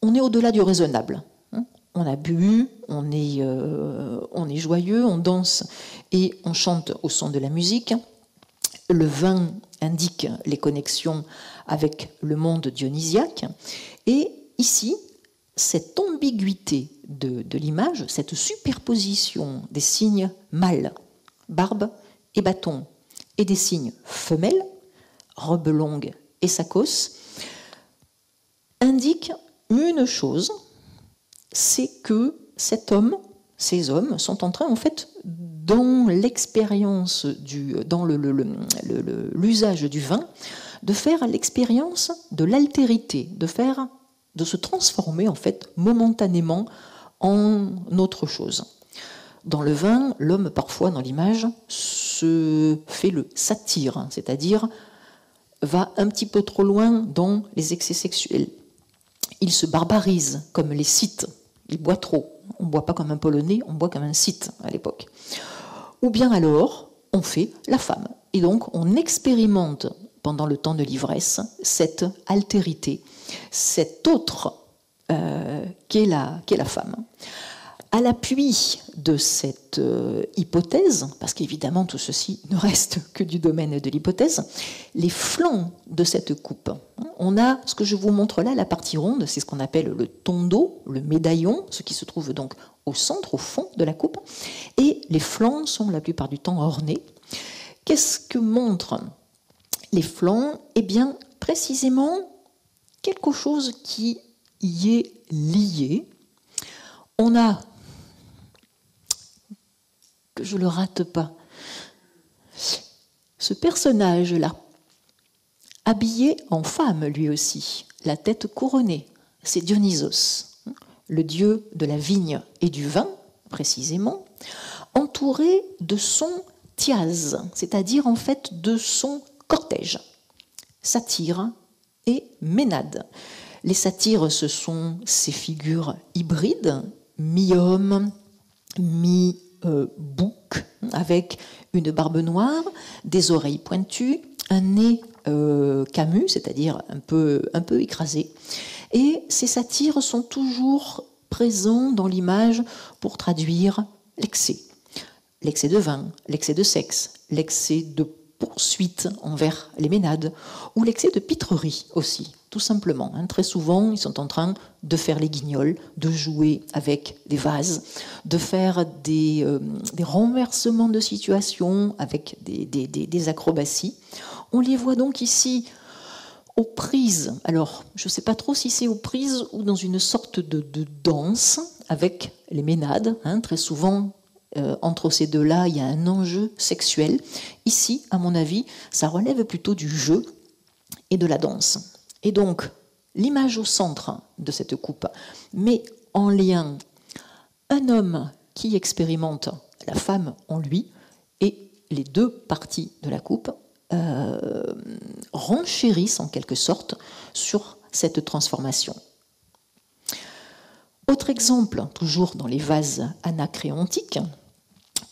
On est au-delà du raisonnable. Hein. On a bu, on est, euh, on est joyeux, on danse et on chante au son de la musique. Le vin indique les connexions avec le monde dionysiaque. Et ici, cette ambiguïté de, l'image, cette superposition des signes mâles, barbe et bâton, et des signes femelles, robe longue et sacos, indique une chose, c'est que cet homme, ces hommes, sont en train, en fait, dans l'expérience du, dans l'usage du vin, de faire l'expérience de l'altérité, de faire, de se transformer en fait momentanément en autre chose. Dans le vin, l'homme parfois dans l'image se fait le satire, c'est-à-dire va un petit peu trop loin dans les excès sexuels. Il se barbarise comme les Scythes, il boit trop. On ne boit pas comme un Polonais, on boit comme un Scythe à l'époque. Ou bien alors, on fait la femme. Et donc, on expérimente pendant le temps de l'ivresse cette altérité, cet autre euh, qu'est la, femme. À l'appui de cette euh, hypothèse, parce qu'évidemment tout ceci ne reste que du domaine de l'hypothèse, les flancs de cette coupe. On a ce que je vous montre là, la partie ronde, c'est ce qu'on appelle le tondo, le médaillon, ce qui se trouve donc au centre, au fond de la coupe, et les flancs sont la plupart du temps ornés. Qu'est-ce que montrent les flancs? Eh bien, précisément, quelque chose qui y est lié. On a que je le rate pas. Ce personnage-là, habillé en femme lui aussi, la tête couronnée, c'est Dionysos, le dieu de la vigne et du vin, précisément, entouré de son thiaz, c'est-à-dire en fait de son cortège, satyre et ménade. Les satyres, ce sont ces figures hybrides, mi-homme, mi euh, bouc avec une barbe noire, des oreilles pointues, un nez euh, camus, c'est-à-dire un peu, un peu écrasé. Et ces satyres sont toujours présents dans l'image pour traduire l'excès. L'excès de vin, l'excès de sexe, l'excès de poursuite envers les ménades, ou l'excès de pitrerie aussi, tout simplement. Hein. Très souvent, ils sont en train de faire les guignols, de jouer avec des vases, de faire des, euh, renversements de situation avec des, acrobaties. On les voit donc ici aux prises. Alors, je ne sais pas trop si c'est aux prises ou dans une sorte de, danse avec les ménades. Hein. Très souvent, euh, entre ces deux-là, il y a un enjeu sexuel. Ici, à mon avis, ça relève plutôt du jeu et de la danse. Et donc, l'image au centre de cette coupe met en lien un homme qui expérimente la femme en lui et les deux parties de la coupe euh, renchérissent en quelque sorte sur cette transformation. Autre exemple, toujours dans les vases anacréontiques,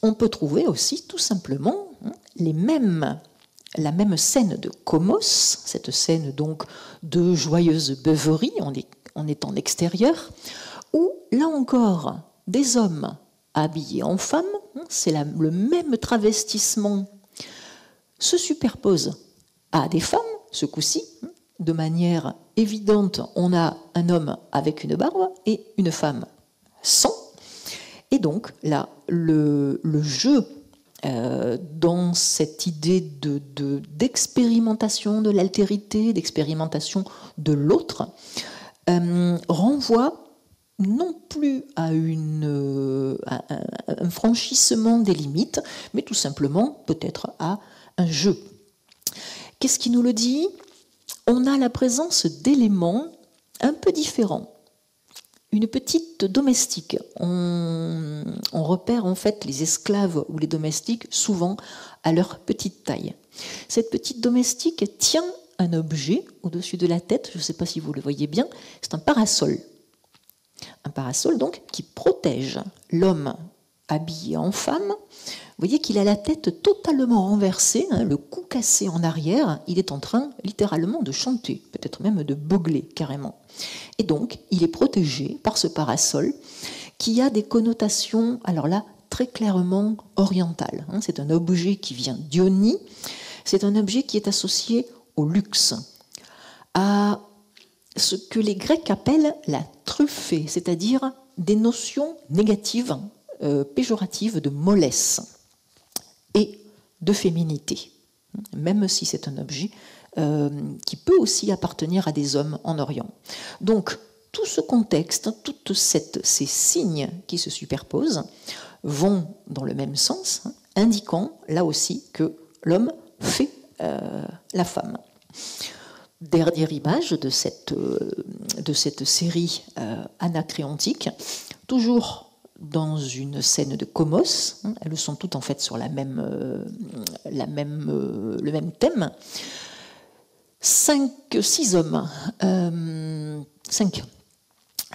on peut trouver aussi tout simplement hein, la même scène de Comos, cette scène donc de joyeuse beuverie, en extérieur, où là encore des hommes habillés en femmes, hein, c'est le même travestissement, se superpose à des femmes, ce coup-ci, hein, de manière évidente, on a un homme avec une barbe et une femme sans. Et donc là, le, jeu euh, dans cette idée d'expérimentation de, l'altérité, d'expérimentation de l'autre, euh, renvoie non plus à, un franchissement des limites, mais tout simplement peut-être à un jeu. Qu'est-ce qui nous le dit? On a la présence d'éléments un peu différents une petite domestique. On, repère en fait les esclaves ou les domestiques souvent à leur petite taille. Cette petite domestique tient un objet au-dessus de la tête, je ne sais pas si vous le voyez bien, c'est un parasol. Un parasol donc qui protège l'homme habillé en femme. Vous voyez qu'il a la tête totalement renversée, hein, le cou cassé en arrière. Il est en train littéralement de chanter, peut-être même de beugler carrément. Et donc, il est protégé par ce parasol qui a des connotations, alors là, très clairement orientales. Hein. C'est un objet qui vient d'Ionie, c'est un objet qui est associé au luxe, à ce que les Grecs appellent la truffée, c'est-à-dire des notions négatives, euh, péjoratives de mollesse et de féminité, même si c'est un objet euh, qui peut aussi appartenir à des hommes en Orient. Donc, tout ce contexte, tous ces signes qui se superposent vont dans le même sens, hein, indiquant là aussi que l'homme fait euh, la femme dernière image de cette, euh, de cette série anacréontique, toujours dans une scène de Comos. Hein, elles sont toutes en fait sur la même, euh, la même, le même thème. Cinq, six hommes, cinq.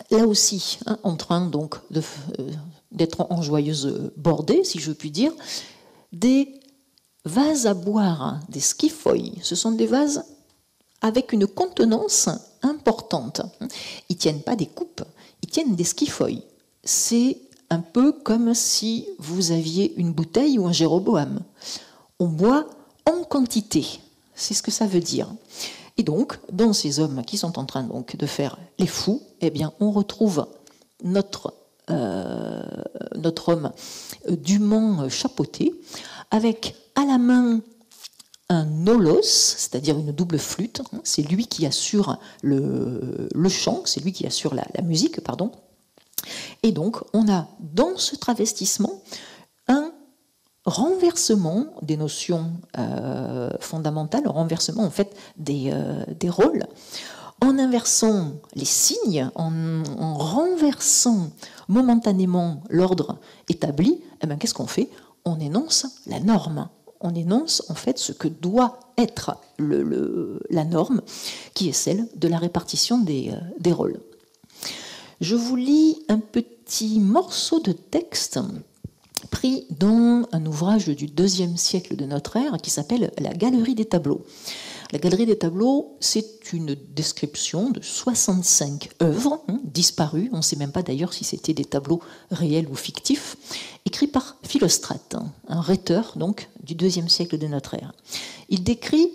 Là aussi, hein, en train donc d'être en joyeuse bordée, si je puis dire, des vases à boire, des skifoïs. Ce sont des vases avec une contenance importante. Ils tiennent pas des coupes, ils tiennent des skifoïs. C'est un peu comme si vous aviez une bouteille ou un Jéroboam. On boit en quantité, c'est ce que ça veut dire. Et donc, dans ces hommes qui sont en train donc de faire les fous, eh bien, on retrouve notre, euh, homme dûment chapeauté, avec à la main un holos, c'est-à-dire une double flûte. Hein, c'est lui qui assure le, chant, c'est lui qui assure la, musique, pardon. Et donc, on a dans ce travestissement un renversement des notions euh, fondamentales, un renversement en fait des, euh, des, rôles, en inversant les signes, en, renversant momentanément l'ordre établi. Eh ben, qu'est-ce qu'on fait? On énonce la norme on énonce en fait ce que doit être la norme, qui est celle de la répartition des, euh, des, rôles. Je vous lis un petit morceau de texte pris dans un ouvrage du deuxième siècle de notre ère qui s'appelle La Galerie des tableaux. La Galerie des tableaux, c'est une description de 65 œuvres hein, disparues, on ne sait même pas d'ailleurs si c'était des tableaux réels ou fictifs, écrits par Philostrate, un rhéteur donc du deuxième siècle de notre ère. Il décrit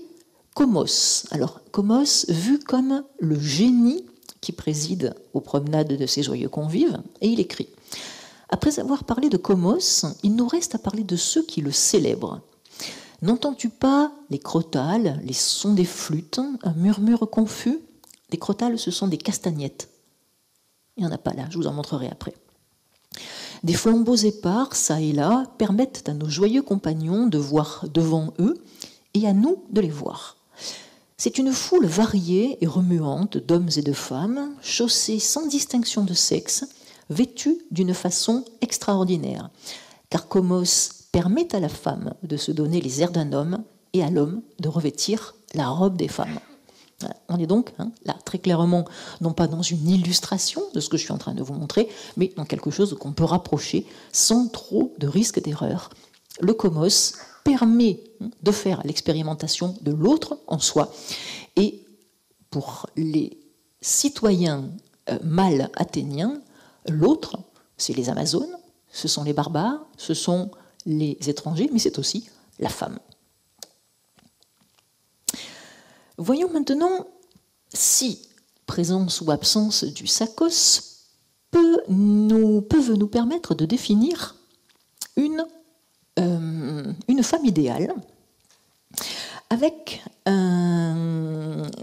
Comos. Alors Comos vu comme le génie qui préside aux promenades de ses joyeux convives, et il écrit Après avoir parlé de Comos, il nous reste à parler de ceux qui le célèbrent. N'entends-tu pas les crotales, les sons des flûtes, un murmure confus? Les crotales, ce sont des castagnettes. Il n'y en a pas là, je vous en montrerai après. Des flambeaux épars, ça et là, permettent à nos joyeux compagnons de voir devant eux et à nous de les voir. C'est une foule variée et remuante d'hommes et de femmes, chaussés sans distinction de sexe, vêtus d'une façon extraordinaire. Car Comos permet à la femme de se donner les airs d'un homme et à l'homme de revêtir la robe des femmes. On est donc hein, là très clairement, non pas dans une illustration de ce que je suis en train de vous montrer, mais dans quelque chose qu'on peut rapprocher sans trop de risque d'erreur. Le comos permet de faire l'expérimentation de l'autre en soi. Et pour les citoyens euh, mâles athéniens, l'autre, c'est les Amazones, ce sont les barbares, ce sont les étrangers, mais c'est aussi la femme. Voyons maintenant si présence ou absence du sacos peut nous, peuvent nous permettre de définir une, une femme idéale avec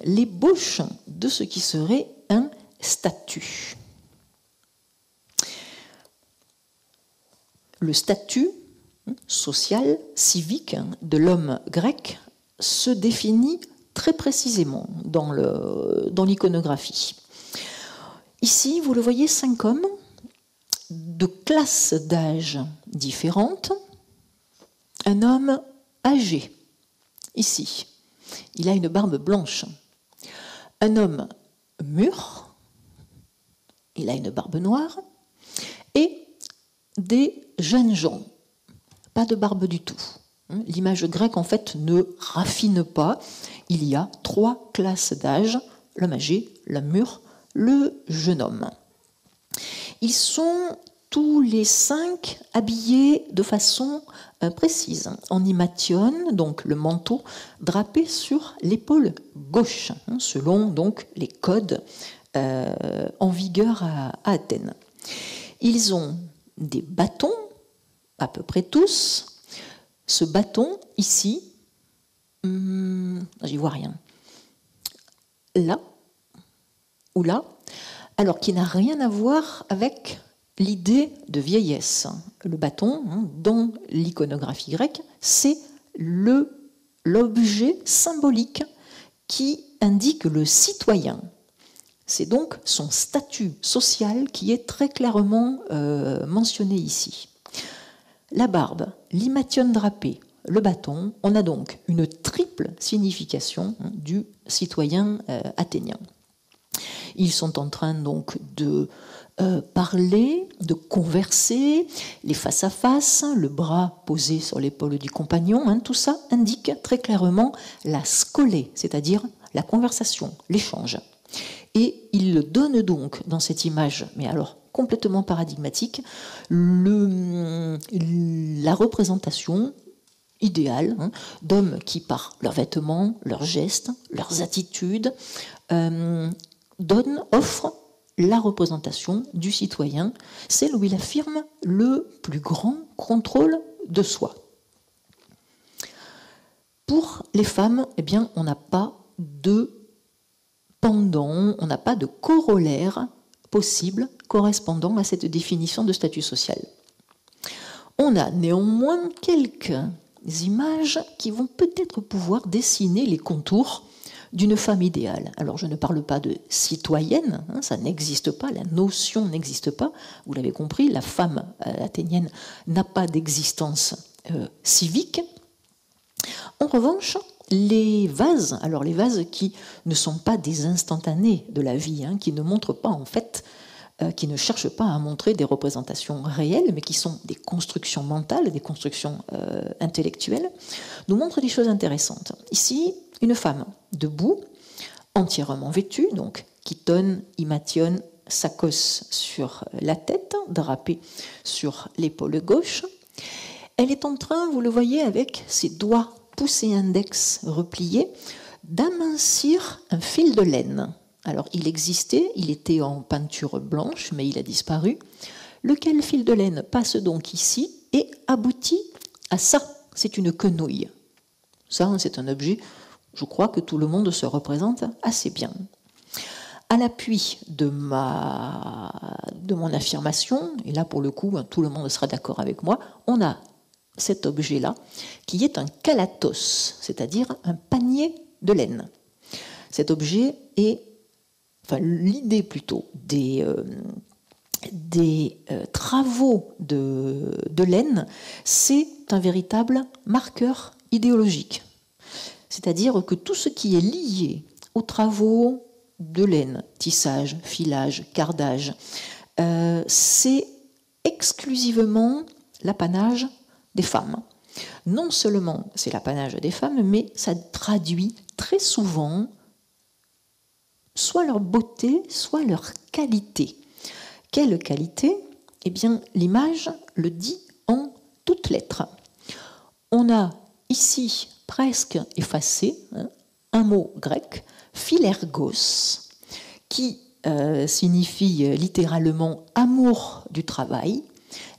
l'ébauche de ce qui serait un statut. Le statut social, civique de l'homme grec se définit très précisément dans l'iconographie. Ici, vous le voyez, cinq hommes de classes d'âge différentes. Un homme âgé, ici, il a une barbe blanche. Un homme mûr, il a une barbe noire, et des jeunes gens, pas de barbe du tout. Hein, l'image grecque, en fait, ne raffine pas. Il y a trois classes d'âge, l'homme âgé, l'homme mûr, le jeune homme. Ils sont tous les cinq habillés de façon euh, précise, en imation, donc le manteau drapé sur l'épaule gauche, hein, selon donc les codes euh, en vigueur à, Athènes. Ils ont des bâtons, à peu près tous. Ce bâton ici, hmm, j'y vois rien. Là ou là, alors qui n'a rien à voir avec l'idée de vieillesse. Le bâton, hein, dans l'iconographie grecque, c'est l'objet symbolique qui indique le citoyen. C'est donc son statut social qui est très clairement euh, mentionné ici. La barbe, l'imation drapée, le bâton, on a donc une triple signification hein, du citoyen euh, athénien. Ils sont en train donc de euh, parler, de converser, les face à face, le bras posé sur l'épaule du compagnon, hein, tout ça indique très clairement la scolée, c'est-à-dire la conversation, l'échange. Et il donne donc dans cette image, mais alors complètement paradigmatique, la représentation idéale hein, d'hommes qui, par leurs vêtements, leurs gestes, leurs attitudes, euh, donne, offre la représentation du citoyen, celle où il affirme le plus grand contrôle de soi. Pour les femmes, eh on n'a pas de pendant, on n'a pas de corollaire possible correspondant à cette définition de statut social. On a néanmoins quelques images qui vont peut-être pouvoir dessiner les contours d'une femme idéale. Alors je ne parle pas de citoyenne, hein, ça n'existe pas, la notion n'existe pas. Vous l'avez compris, la femme euh, athénienne n'a pas d'existence euh, civique. En revanche, les vases, alors les vases qui ne sont pas des instantanés de la vie, hein, qui ne montrent pas en fait qui ne cherchent pas à montrer des représentations réelles, mais qui sont des constructions mentales, des constructions intellectuelles, nous montrent des choses intéressantes. Ici, une femme debout, entièrement vêtue, donc tonne, imation, sakos sur la tête, drapée sur l'épaule gauche. Elle est en train, vous le voyez, avec ses doigts poussés index repliés, d'amincir un fil de laine. Alors il existait, il était en peinture blanche, mais il a disparu. Lequel fil de laine passe donc ici et aboutit à ça. C'est une quenouille. Ça, c'est un objet je crois que tout le monde se représente assez bien. À l'appui de mon affirmation, et là pour le coup hein, tout le monde sera d'accord avec moi, on a cet objet-là qui est un calatos, c'est-à-dire un panier de laine. Cet objet est, l'idée plutôt des, euh, euh, travaux de, de laine, c'est un véritable marqueur idéologique. C'est-à-dire que tout ce qui est lié aux travaux de laine, tissage, filage, cardage, euh, c'est exclusivement l'apanage des femmes. Non seulement c'est l'apanage des femmes, mais ça traduit très souvent soit leur beauté, soit leur qualité. Quelle qualité? Eh bien, l'image le dit en toutes lettres. On a ici presque effacé, hein, un mot grec, philergos, qui euh, signifie littéralement amour du travail.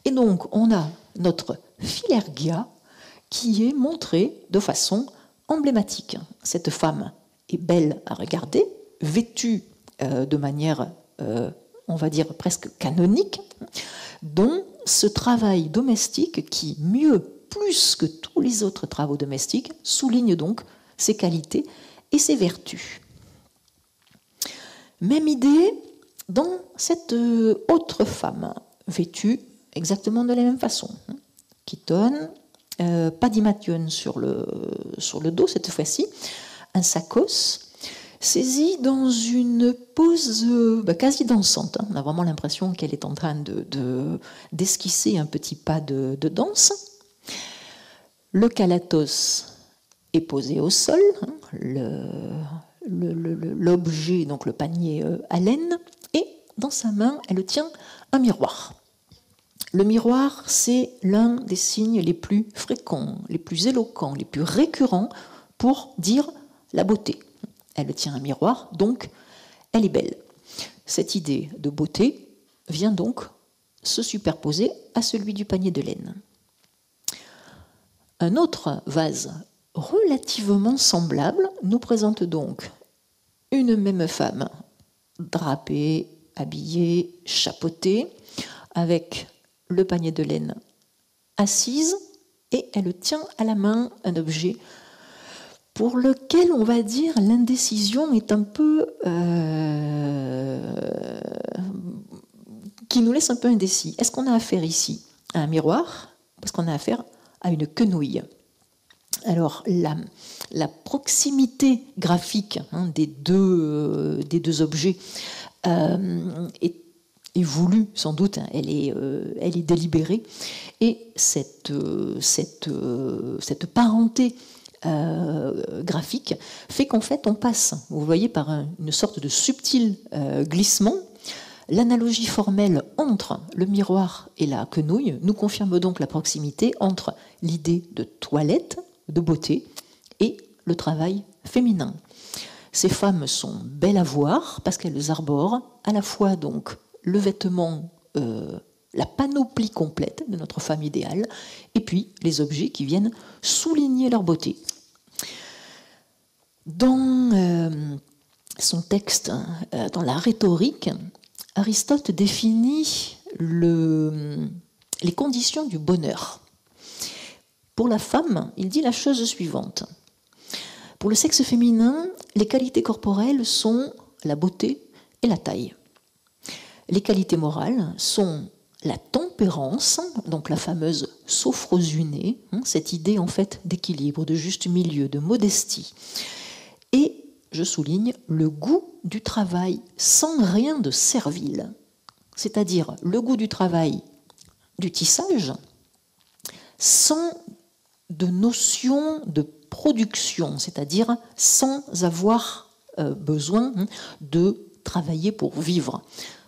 Et donc on a notre philergia qui est montrée de façon emblématique. Cette femme est belle à regarder, vêtue euh, de manière, euh, on va dire, presque canonique, dont ce travail domestique qui, mieux plus que tous les autres travaux domestiques, souligne donc ses qualités et ses vertus. Même idée dans cette euh, autre femme, vêtue exactement de la même façon. qui euh, pas d'imation sur le, sur le dos cette fois-ci, un sacos. Saisie dans une pose bah, quasi dansante. Hein. On a vraiment l'impression qu'elle est en train d'esquisser de, un petit pas de, danse. Le calatos est posé au sol, hein. l'objet, donc le panier euh, à laine, et dans sa main, elle tient un miroir. Le miroir, c'est l'un des signes les plus fréquents, les plus éloquents, les plus récurrents pour dire la beauté. Elle tient un miroir, donc elle est belle. Cette idée de beauté vient donc se superposer à celui du panier de laine. Un autre vase relativement semblable nous présente donc une même femme drapée, habillée, chapeautée, avec le panier de laine assise et elle tient à la main un objet pour lequel on va dire l'indécision est un peu euh, qui nous laisse un peu indécis. Est-ce qu'on a affaire ici à un miroir ou est-ce qu'on a affaire à une quenouille? Alors, la, proximité graphique hein, des, deux, euh, des, deux, objets euh, est voulue, sans doute, hein, elle, est, délibérée. Et cette, cette, cette parenté graphique fait qu'en fait on passe, vous voyez, par une sorte de subtil glissement. L'analogie formelle entre le miroir et la quenouille nous confirme donc la proximité entre l'idée de toilette, de beauté, et le travail féminin. Ces femmes sont belles à voir parce qu'elles arborent à la fois donc le vêtement, euh, la panoplie complète de notre femme idéale, et puis les objets qui viennent souligner leur beauté. Dans euh, son texte, euh, dans la rhétorique, Aristote définit les conditions du bonheur. Pour la femme, il dit la chose suivante. Pour le sexe féminin, les qualités corporelles sont la beauté et la taille. Les qualités morales sont la tempérance, donc la fameuse sophrosune, hein, cette idée en fait d'équilibre, de juste milieu, de modestie. Et, je souligne, le goût du travail sans rien de servile, c'est-à-dire le goût du travail du tissage sans de notion de production, c'est-à-dire sans avoir euh, besoin hein, de travailler pour vivre.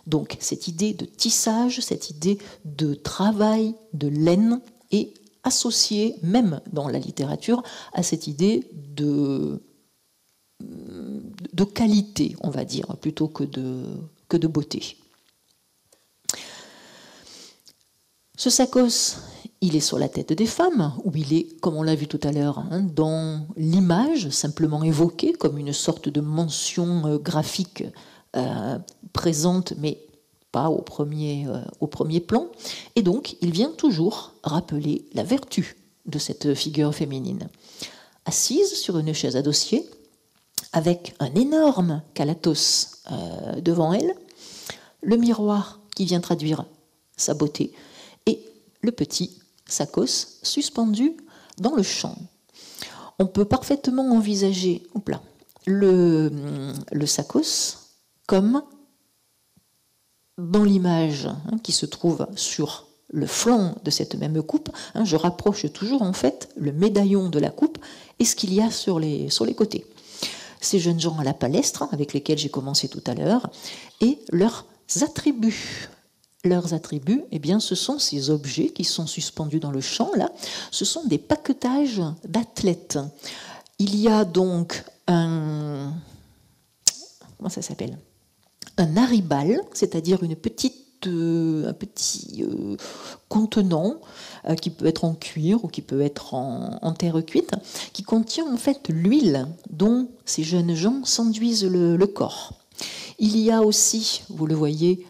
Donc cette idée de tissage, cette idée de travail, de laine est associée, même dans la littérature, à cette idée de, de qualité, on va dire, plutôt que de, que de beauté. Ce sacos, il est sur la tête des femmes, ou il est, comme on l'a vu tout à l'heure, hein, dans l'image, simplement évoquée comme une sorte de mention euh, graphique euh, présente, mais pas au premier, euh, au premier plan. Et donc, il vient toujours rappeler la vertu de cette figure féminine. Assise sur une chaise à dossier, avec un énorme calatos euh, devant elle, le miroir qui vient traduire sa beauté, et le petit sacos suspendu dans le champ. On peut parfaitement envisager le, le sacos comme dans l'image hein, qui se trouve sur le flanc de cette même coupe, hein, je rapproche toujours en fait le médaillon de la coupe et ce qu'il y a sur les côtés. Ces jeunes gens à la palestre, hein, avec lesquels j'ai commencé tout à l'heure, et leurs attributs. Leurs attributs, eh bien, ce sont ces objets qui sont suspendus dans le champ, là. Ce sont des paquetages d'athlètes. Il y a donc un. Comment ça s'appelle? Un aribal, c'est-à-dire une petite, euh, un petit euh, contenant qui peut être en cuir ou qui peut être en, terre cuite, qui contient en fait l'huile dont ces jeunes gens s'enduisent le corps. Il y a aussi, vous le voyez,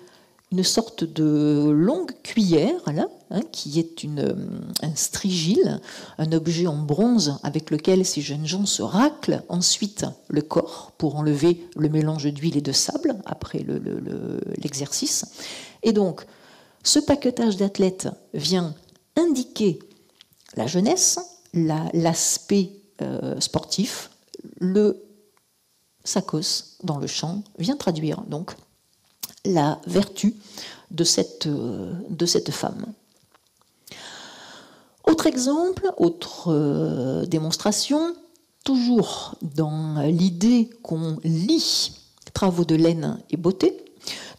une sorte de longue cuillère, là, hein, qui est euh, un strigile, un objet en bronze avec lequel ces jeunes gens se raclent ensuite le corps pour enlever le mélange d'huile et de sable après l'exercice. et donc, ce paquetage d'athlètes vient indiquer la jeunesse, l'aspect euh, sportif, le Sakos, dans le chant, vient traduire donc la vertu de cette, cette femme. Autre exemple, autre euh, démonstration, toujours dans l'idée qu'on lit travaux de laine et beauté,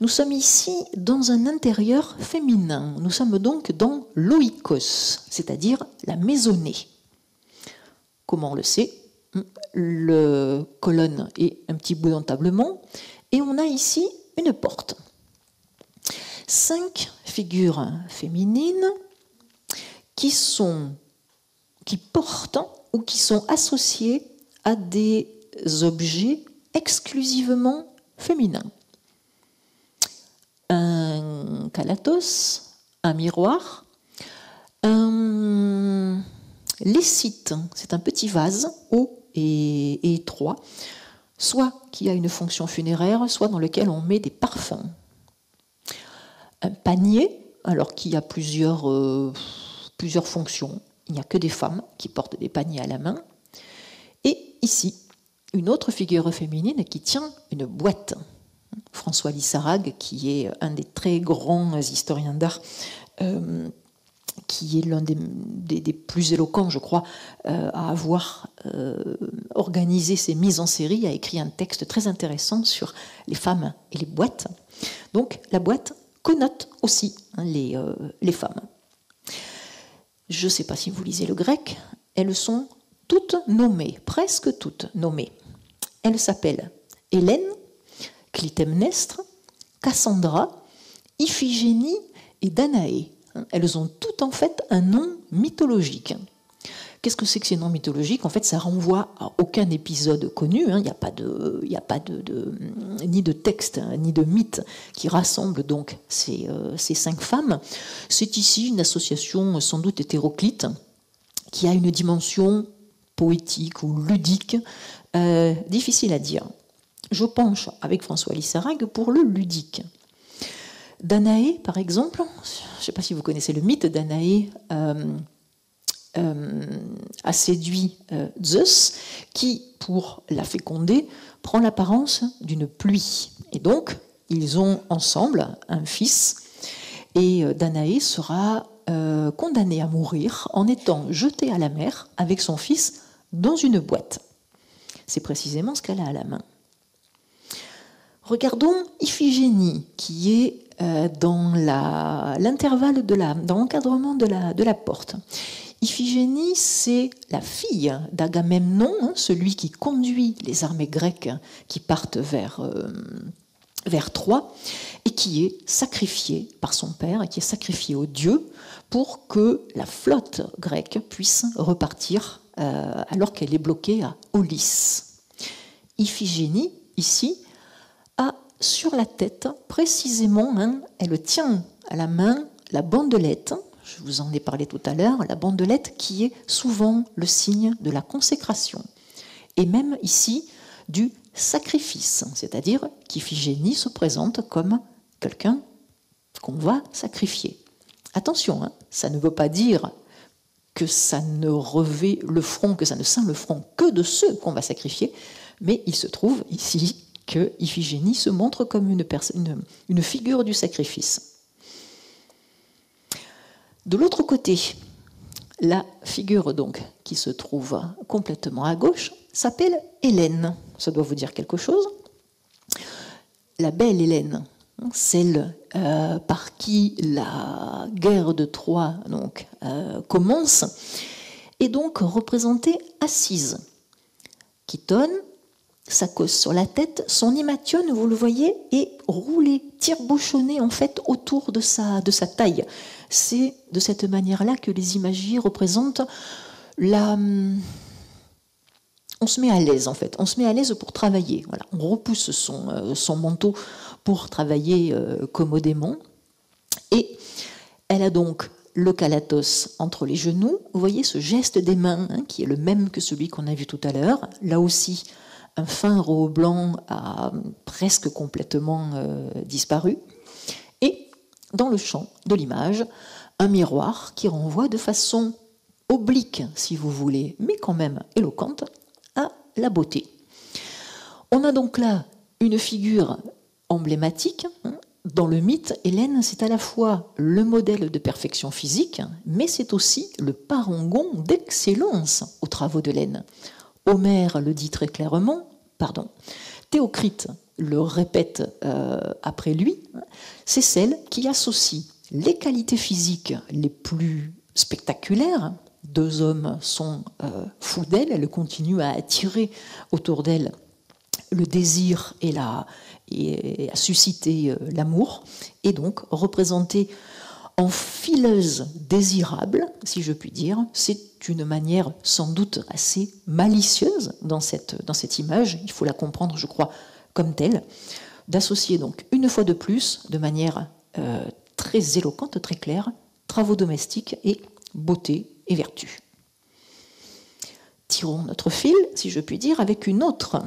nous sommes ici dans un intérieur féminin. Nous sommes donc dans l'oikos, c'est-à-dire la maisonnée. Comment on le sait? Le colonne est un petit bout d'entablement et on a ici une porte. Cinq figures féminines qui sont qui portent ou qui sont associées à des objets exclusivement féminins un calatos, un miroir, un lécite, c'est un petit vase haut et, étroit, soit qui a une fonction funéraire, soit dans lequel on met des parfums. Un panier, alors qui a euh, plusieurs fonctions. Il n'y a que des femmes qui portent des paniers à la main. Et ici, une autre figure féminine qui tient une boîte. François Lissarag, qui est un des très grands historiens d'art, euh, qui est l'un des, plus éloquents, je crois, euh, à avoir euh, organisé ces mises en série, a écrit un texte très intéressant sur les femmes et les boîtes. Donc la boîte connote aussi hein, les, les femmes. Je ne sais pas si vous lisez le grec, elles sont toutes nommées, presque toutes nommées. Elles s'appellent Hélène, Clytemnestre, Cassandra, Iphigénie et Danaé. Elles ont toutes en fait un nom mythologique. Qu'est-ce que c'est que ces noms mythologiques? En fait, ça renvoie à aucun épisode connu. Hein. Il n'y a pas, de, ni de texte hein, ni de mythe qui rassemble donc ces, euh, ces cinq femmes. C'est ici une association sans doute hétéroclite qui a une dimension poétique ou ludique euh, difficile à dire je penche avec François Lissarag pour le ludique. Danaé, par exemple, je ne sais pas si vous connaissez le mythe, Danaé euh, euh, a séduit euh, Zeus, qui, pour la féconder, prend l'apparence d'une pluie. Et donc, ils ont ensemble un fils, et Danaé sera condamné à mourir en étant jeté à la mer avec son fils dans une boîte. C'est précisément ce qu'elle a à la main. Regardons Iphigénie, qui est euh, dans l'intervalle de dans l'encadrement de la, porte. Iphigénie, c'est la fille d'Agamemnon, hein, celui qui conduit les armées grecques qui partent vers, euh, Troie, et qui est sacrifiée par son père, et qui est sacrifiée au dieu pour que la flotte grecque puisse repartir euh, alors qu'elle est bloquée à Aulis. Iphigénie, ici, sur la tête, précisément, hein, elle tient à la main la bandelette, je vous en ai parlé tout à l'heure, la bandelette qui est souvent le signe de la consécration, et même ici du sacrifice, c'est-à-dire qu'Iphigénie se présente comme quelqu'un qu'on va sacrifier. Attention, hein, ça ne veut pas dire que ça ne revêt le front, que ça ne ceint le front que de ceux qu'on va sacrifier, mais il se trouve ici que Iphigénie se montre comme une, figure du sacrifice. De l'autre côté, la figure donc qui se trouve complètement à gauche s'appelle Hélène. Ça doit vous dire quelque chose. La belle Hélène, celle euh, par qui la guerre de Troie euh, commence, est donc représentée assise. tonne sa cause sur la tête, son hématione, vous le voyez, est roulé, tire-bouchonné en fait autour de sa, de sa taille. C'est de cette manière-là que les imagiers représentent la... Hum, on se met à l'aise en fait, on se met à l'aise pour travailler. Voilà. On repousse son, euh, son manteau pour travailler euh, commodément. Et elle a donc le calatos entre les genoux. Vous voyez ce geste des mains hein, qui est le même que celui qu'on a vu tout à l'heure. Là aussi, un fin robe blanc a presque complètement euh, disparu. Et dans le champ de l'image, un miroir qui renvoie de façon oblique, si vous voulez, mais quand même éloquente, à la beauté. On a donc là une figure emblématique. Hein. Dans le mythe, Hélène, c'est à la fois le modèle de perfection physique, mais c'est aussi le parangon d'excellence aux travaux de laine. Homère le dit très clairement, pardon, Théocrite le répète euh, après lui, c'est celle qui associe les qualités physiques les plus spectaculaires. Deux hommes sont euh, fous d'elle, elle continue à attirer autour d'elle le désir et, la, à susciter euh, l'amour, et donc représenter en fileuse désirable, si je puis dire. C'est une manière sans doute assez malicieuse dans cette, image, il faut la comprendre, je crois, comme telle, d'associer donc une fois de plus, de manière euh, très éloquente, très claire, travaux domestiques et beauté et vertu. Tirons notre fil, si je puis dire, avec une autre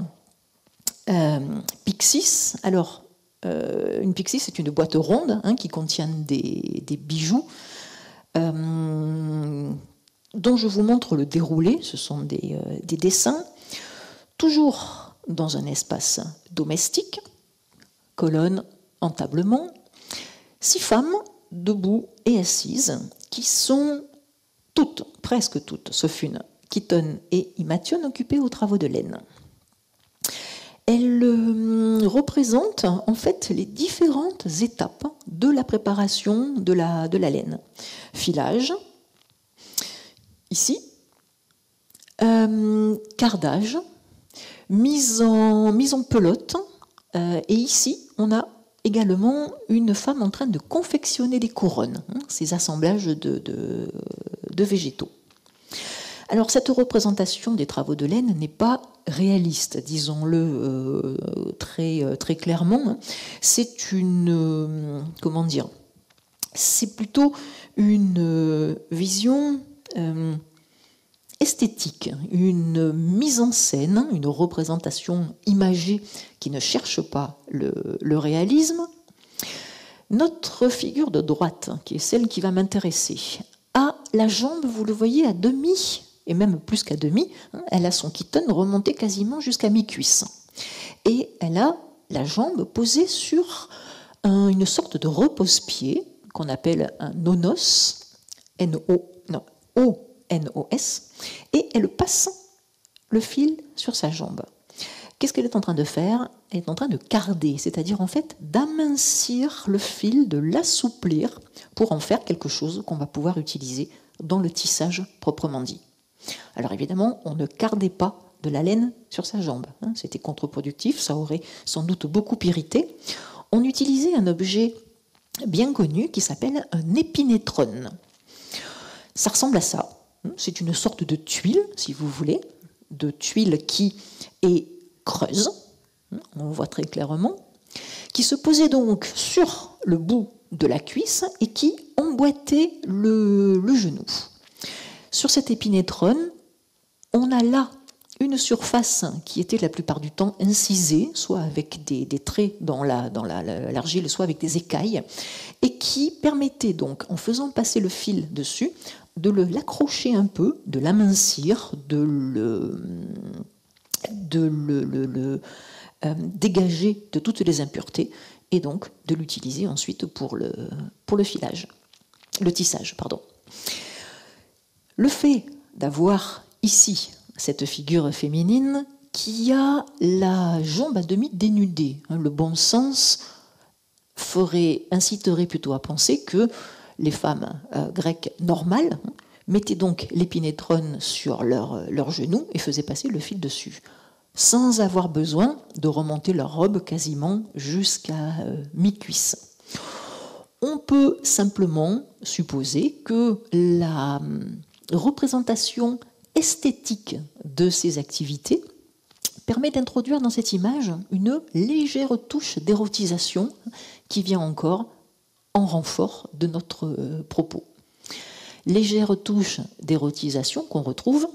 euh, Pixis. Alors, euh, une Pixis, c'est une boîte ronde hein, qui contient des, bijoux euh, dont je vous montre le déroulé. Ce sont des, des dessins, toujours dans un espace domestique, colonne, entablement, six femmes debout et assises qui sont toutes, presque toutes, sauf une, Keaton et Imation, occupées aux travaux de laine. Elle euh, représente en fait les différentes étapes de la préparation de la, de la laine. Filage, ici, euh, cardage, mise en, mise en pelote, euh, et ici, on a également une femme en train de confectionner des couronnes, hein, ces assemblages de, de, végétaux. Alors cette représentation des travaux de laine n'est pas réaliste, disons-le euh, très, euh, très clairement. C'est une... comment dire C'est plutôt une vision esthétique, une mise en scène, une représentation imagée qui ne cherche pas le, réalisme. Notre figure de droite, qui est celle qui va m'intéresser, a la jambe, vous le voyez, à demi, et même plus qu'à demi, hein, elle a son kitten remonté quasiment jusqu'à mi-cuisse. Et elle a la jambe posée sur une sorte de repose-pied qu'on appelle un nonos, N-O, non, O NOS, et elle passe le fil sur sa jambe. Qu'est-ce qu'elle est en train de faire? Elle est en train de carder, c'est-à-dire en fait d'amincir le fil, de l'assouplir pour en faire quelque chose qu'on va pouvoir utiliser dans le tissage proprement dit. Alors évidemment, on ne cardait pas de la laine sur sa jambe. Hein. C'était contre-productif, ça aurait sans doute beaucoup irrité. On utilisait un objet bien connu qui s'appelle un épinétrone. Ça ressemble à ça. C'est une sorte de tuile, si vous voulez, de tuile qui est creuse, on voit très clairement, qui se posait donc sur le bout de la cuisse et qui emboîtait le, genou. Sur cet épinétrone, on a là une surface qui était la plupart du temps incisée, soit avec des, traits dans l'argile, soit avec des écailles, et qui permettait donc, en faisant passer le fil dessus, de l'accrocher un peu, de l'amincir, de le, de le, euh, dégager de toutes les impuretés et donc de l'utiliser ensuite pour le, pour le filage, le tissage. Pardon. Le fait d'avoir ici cette figure féminine qui a la jambe à demi dénudée, hein, le bon sens inciterait plutôt à penser que les femmes euh, grecques normales mettaient donc l'épinétrone sur leurs leur genoux et faisaient passer le fil dessus, sans avoir besoin de remonter leur robe quasiment jusqu'à euh, mi-cuisse. On peut simplement supposer que la hum, représentation esthétique de ces activités permet d'introduire dans cette image une légère touche d'érotisation qui vient encore en renfort de notre euh, propos. Légère touche d'érotisation qu'on retrouve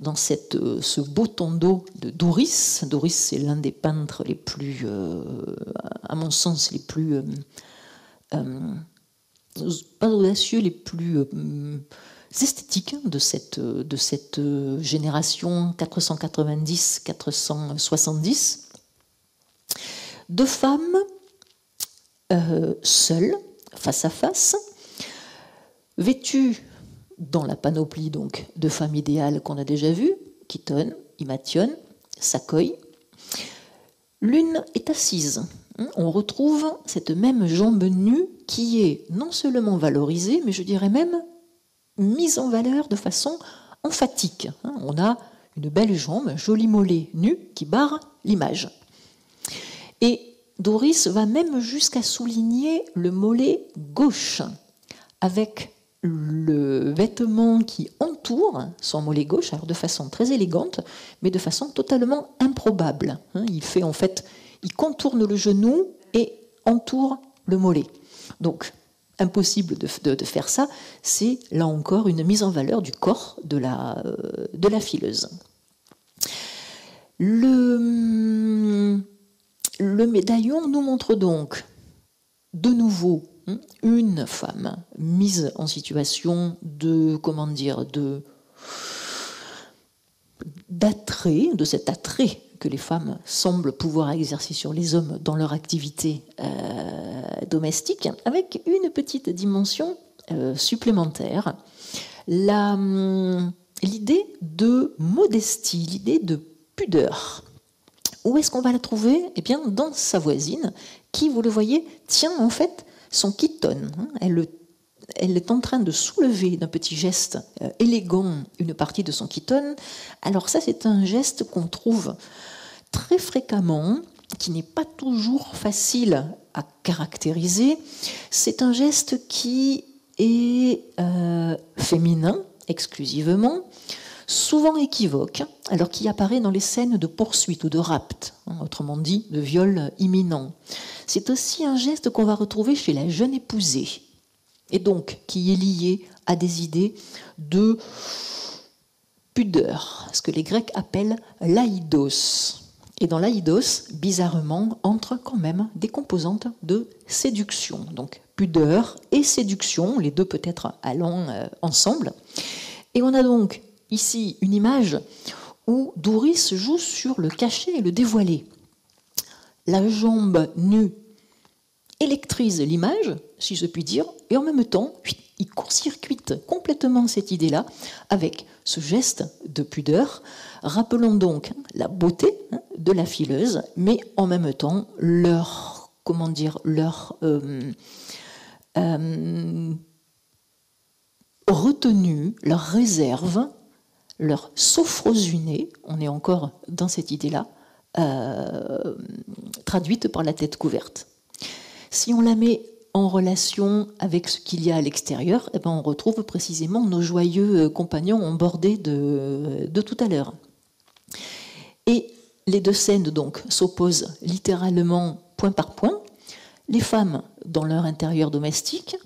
dans euh, ce beau tonneau de Doris. Doris, c'est l'un des peintres les plus, euh, à mon sens, les plus, audacieux, les plus esthétiques de cette, de cette génération 490-470 Deux femmes euh, seules, face à face, vêtues dans la panoplie donc de femmes idéales qu'on a déjà vues, Keaton, Imation, Sakoy. L'une est assise. On retrouve cette même jambe nue qui est non seulement valorisée, mais je dirais même mise en valeur de façon emphatique. On a une belle jambe, un joli mollet nu qui barre l'image. Et Doris va même jusqu'à souligner le mollet gauche, avec le vêtement qui entoure son mollet gauche, alors de façon très élégante, mais de façon totalement improbable. Hein. Il fait en fait, il contourne le genou et entoure le mollet. Donc, impossible de, faire ça, c'est là encore une mise en valeur du corps de la, euh, fileuse. Le, le médaillon nous montre donc de nouveau hein, une femme mise en situation de, comment dire, de d'attrait, de cet attrait que les femmes semblent pouvoir exercer sur les hommes dans leur activité euh, domestique, avec une petite dimension euh, supplémentaire. Hum, l'idée de modestie, l'idée de pudeur. Où est-ce qu'on va la trouver? Eh bien, dans sa voisine, qui, vous le voyez, tient en fait son kiton. Hein. Elle, elle est en train de soulever d'un petit geste euh, élégant une partie de son kiton. Alors ça, c'est un geste qu'on trouve très fréquemment, qui n'est pas toujours facile à caractériser. C'est un geste qui est euh, féminin exclusivement, souvent équivoque, alors qu'il apparaît dans les scènes de poursuite ou de rapt, hein, autrement dit de viol imminent. C'est aussi un geste qu'on va retrouver chez la jeune épousée, et donc qui est lié à des idées de pudeur, ce que les Grecs appellent l'aïdos. Et dans l'aïdos, bizarrement, entrent quand même des composantes de séduction. Donc pudeur et séduction, les deux peut-être allant euh, ensemble. Et on a donc ici une image où Doris joue sur le caché et le dévoilé. La jambe nue électrise l'image, si je puis dire, et en même temps, il court-circuite complètement cette idée-là avec ce geste de pudeur. Rappelons donc la beauté hein, de la fileuse, mais en même temps leur, comment dire, leur euh, euh, retenue, leur réserve leur sophrosunée, on est encore dans cette idée-là, euh, traduite par la tête couverte. Si on la met en relation avec ce qu'il y a à l'extérieur, eh ben on retrouve précisément nos joyeux compagnons embordés de, de tout à l'heure. Les deux scènes donc s'opposent littéralement point par point. Les femmes dans leur intérieur domestique,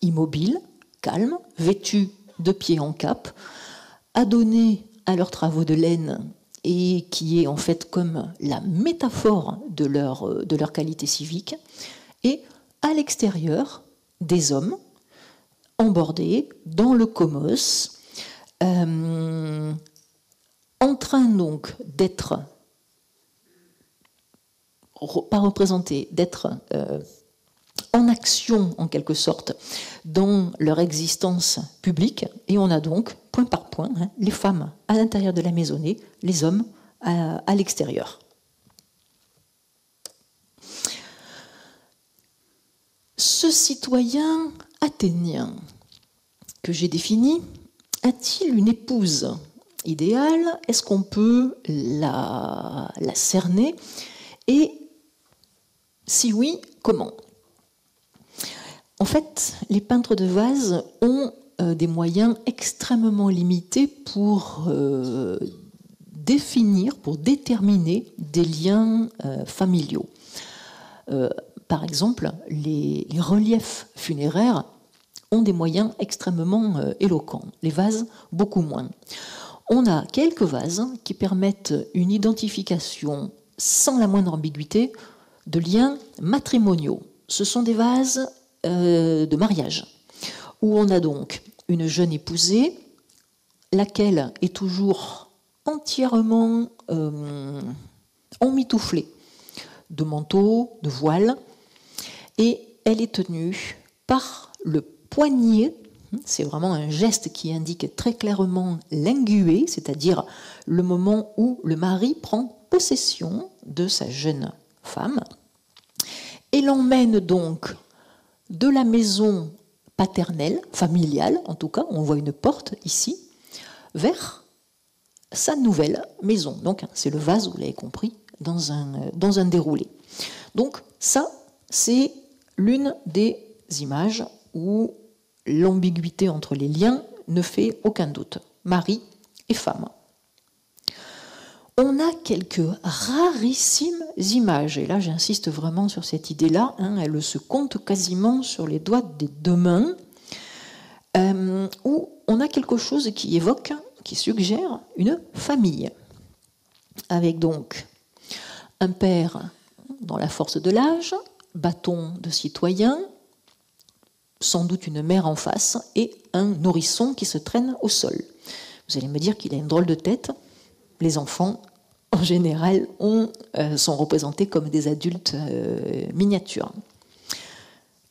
immobiles, calmes, vêtues de pied en cap, adonné à leurs travaux de laine et qui est en fait comme la métaphore de leur, de leur qualité civique, et à l'extérieur, des hommes embordés dans le comos, euh, en train donc d'être, pas représentés, d'être euh, en action en quelque sorte dans leur existence publique, et on a donc point par point, hein, les femmes à l'intérieur de la maisonnée, les hommes à, l'extérieur. Ce citoyen athénien que j'ai défini a-t-il une épouse idéale? Est-ce qu'on peut la, la cerner? Et si oui, comment? En fait, les peintres de vase ont euh, des moyens extrêmement limités pour euh, définir, pour déterminer des liens euh, familiaux. par exemple, les, reliefs funéraires ont des moyens extrêmement éloquents, les vases beaucoup moins. On a quelques vases qui permettent une identification sans la moindre ambiguïté de liens matrimoniaux. Ce sont des vases de mariage où on a donc une jeune épousée, laquelle est toujours entièrement euh, emmitouflée de manteau, de voile, et elle est tenue par le poignet. C'est vraiment un geste qui indique très clairement l'ingué, c'est-à-dire le moment où le mari prend possession de sa jeune femme et l'emmène donc de la maison paternelle, familiale en tout cas, on voit une porte ici, vers sa nouvelle maison. Donc c'est le vase, vous l'avez compris, dans un, dans un déroulé. Donc ça, c'est l'une des images où l'ambiguïté entre les liens ne fait aucun doute. Mari et femme. On a quelques rarissimes images, et là j'insiste vraiment sur cette idée-là, hein, elle se compte quasiment sur les doigts des deux mains, euh, où on a quelque chose qui évoque, qui suggère une famille, avec donc un père dans la force de l'âge, bâton de citoyen, sans doute une mère en face et un nourrisson qui se traîne au sol. Vous allez me dire qu'il a une drôle de tête. Les enfants, en général, euh, sont représentés comme des adultes euh, miniatures.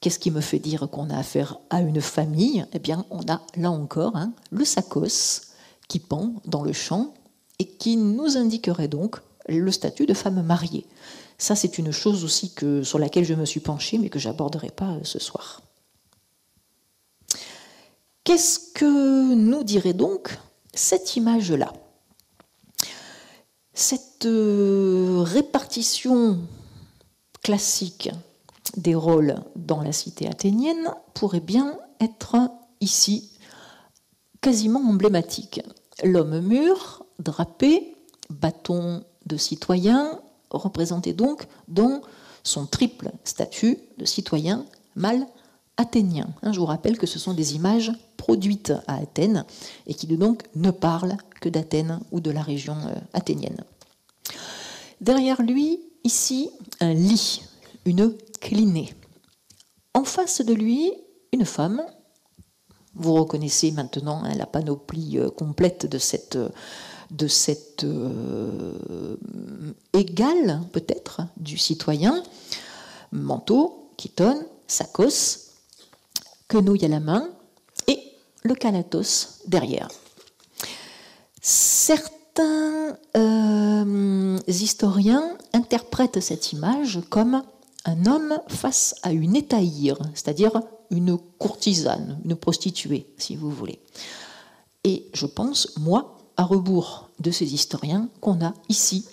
Qu'est-ce qui me fait dire qu'on a affaire à une famille? Eh bien, on a là encore hein, le sacos qui pend dans le champ et qui nous indiquerait donc le statut de femme mariée. Ça, c'est une chose aussi que, sur laquelle je me suis penchée, mais que j'aborderai pas euh, ce soir. Qu'est-ce que nous dirait donc cette image-là? Cette euh, répartition classique des rôles dans la cité athénienne pourrait bien être ici quasiment emblématique. L'homme mûr, drapé, bâton de citoyen, représenté donc dans son triple statut de citoyen mâle athénien. Hein, je vous rappelle que ce sont des images produites à Athènes et qui donc ne parlent d'Athènes ou de la région euh, athénienne. Derrière lui, ici, un lit, une clinée. En face de lui, une femme. Vous reconnaissez maintenant hein, la panoplie euh, complète de cette, euh, égale, peut-être, du citoyen. Manteau, chitone, sakos, quenouille à la main et le calatos derrière. Certains euh, historiens interprètent cette image comme un homme face à une étaïre, c'est-à-dire une courtisane, une prostituée, si vous voulez. Et je pense, moi, à rebours de ces historiens, qu'on a ici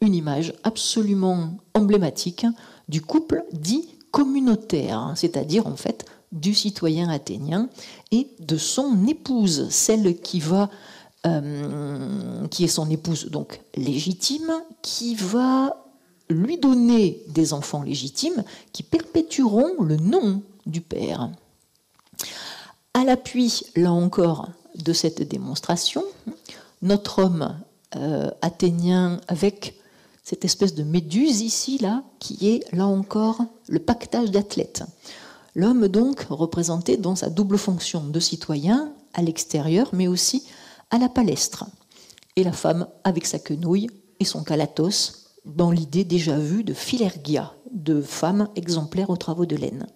une image absolument emblématique du couple dit communautaire, c'est-à-dire en fait du citoyen athénien et de son épouse, celle qui va, euh, qui est son épouse donc légitime, qui va lui donner des enfants légitimes qui perpétueront le nom du père. À l'appui, là encore, de cette démonstration, notre homme euh, athénien avec cette espèce de méduse ici, là, qui est là encore le pactage d'athlètes. L'homme donc représenté dans sa double fonction de citoyen à l'extérieur, mais aussi à la palestre, et la femme avec sa quenouille et son calatos, dans l'idée déjà vue de philergia, de femme exemplaire aux travaux de laine.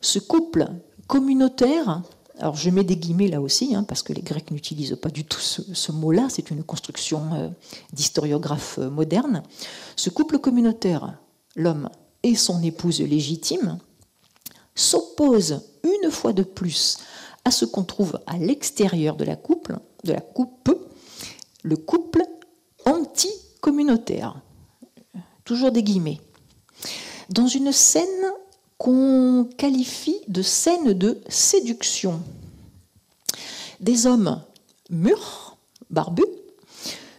Ce couple communautaire, alors je mets des guillemets là aussi, hein, parce que les Grecs n'utilisent pas du tout ce, mot-là, c'est une construction euh, d'historiographe euh, moderne. Ce couple communautaire, l'homme et son épouse légitime, s'oppose une fois de plus à ce qu'on trouve à l'extérieur de la couple, de la coupe, le couple anti-communautaire. Toujours des guillemets. Dans une scène qu'on qualifie de scène de séduction. Des hommes mûrs, barbus,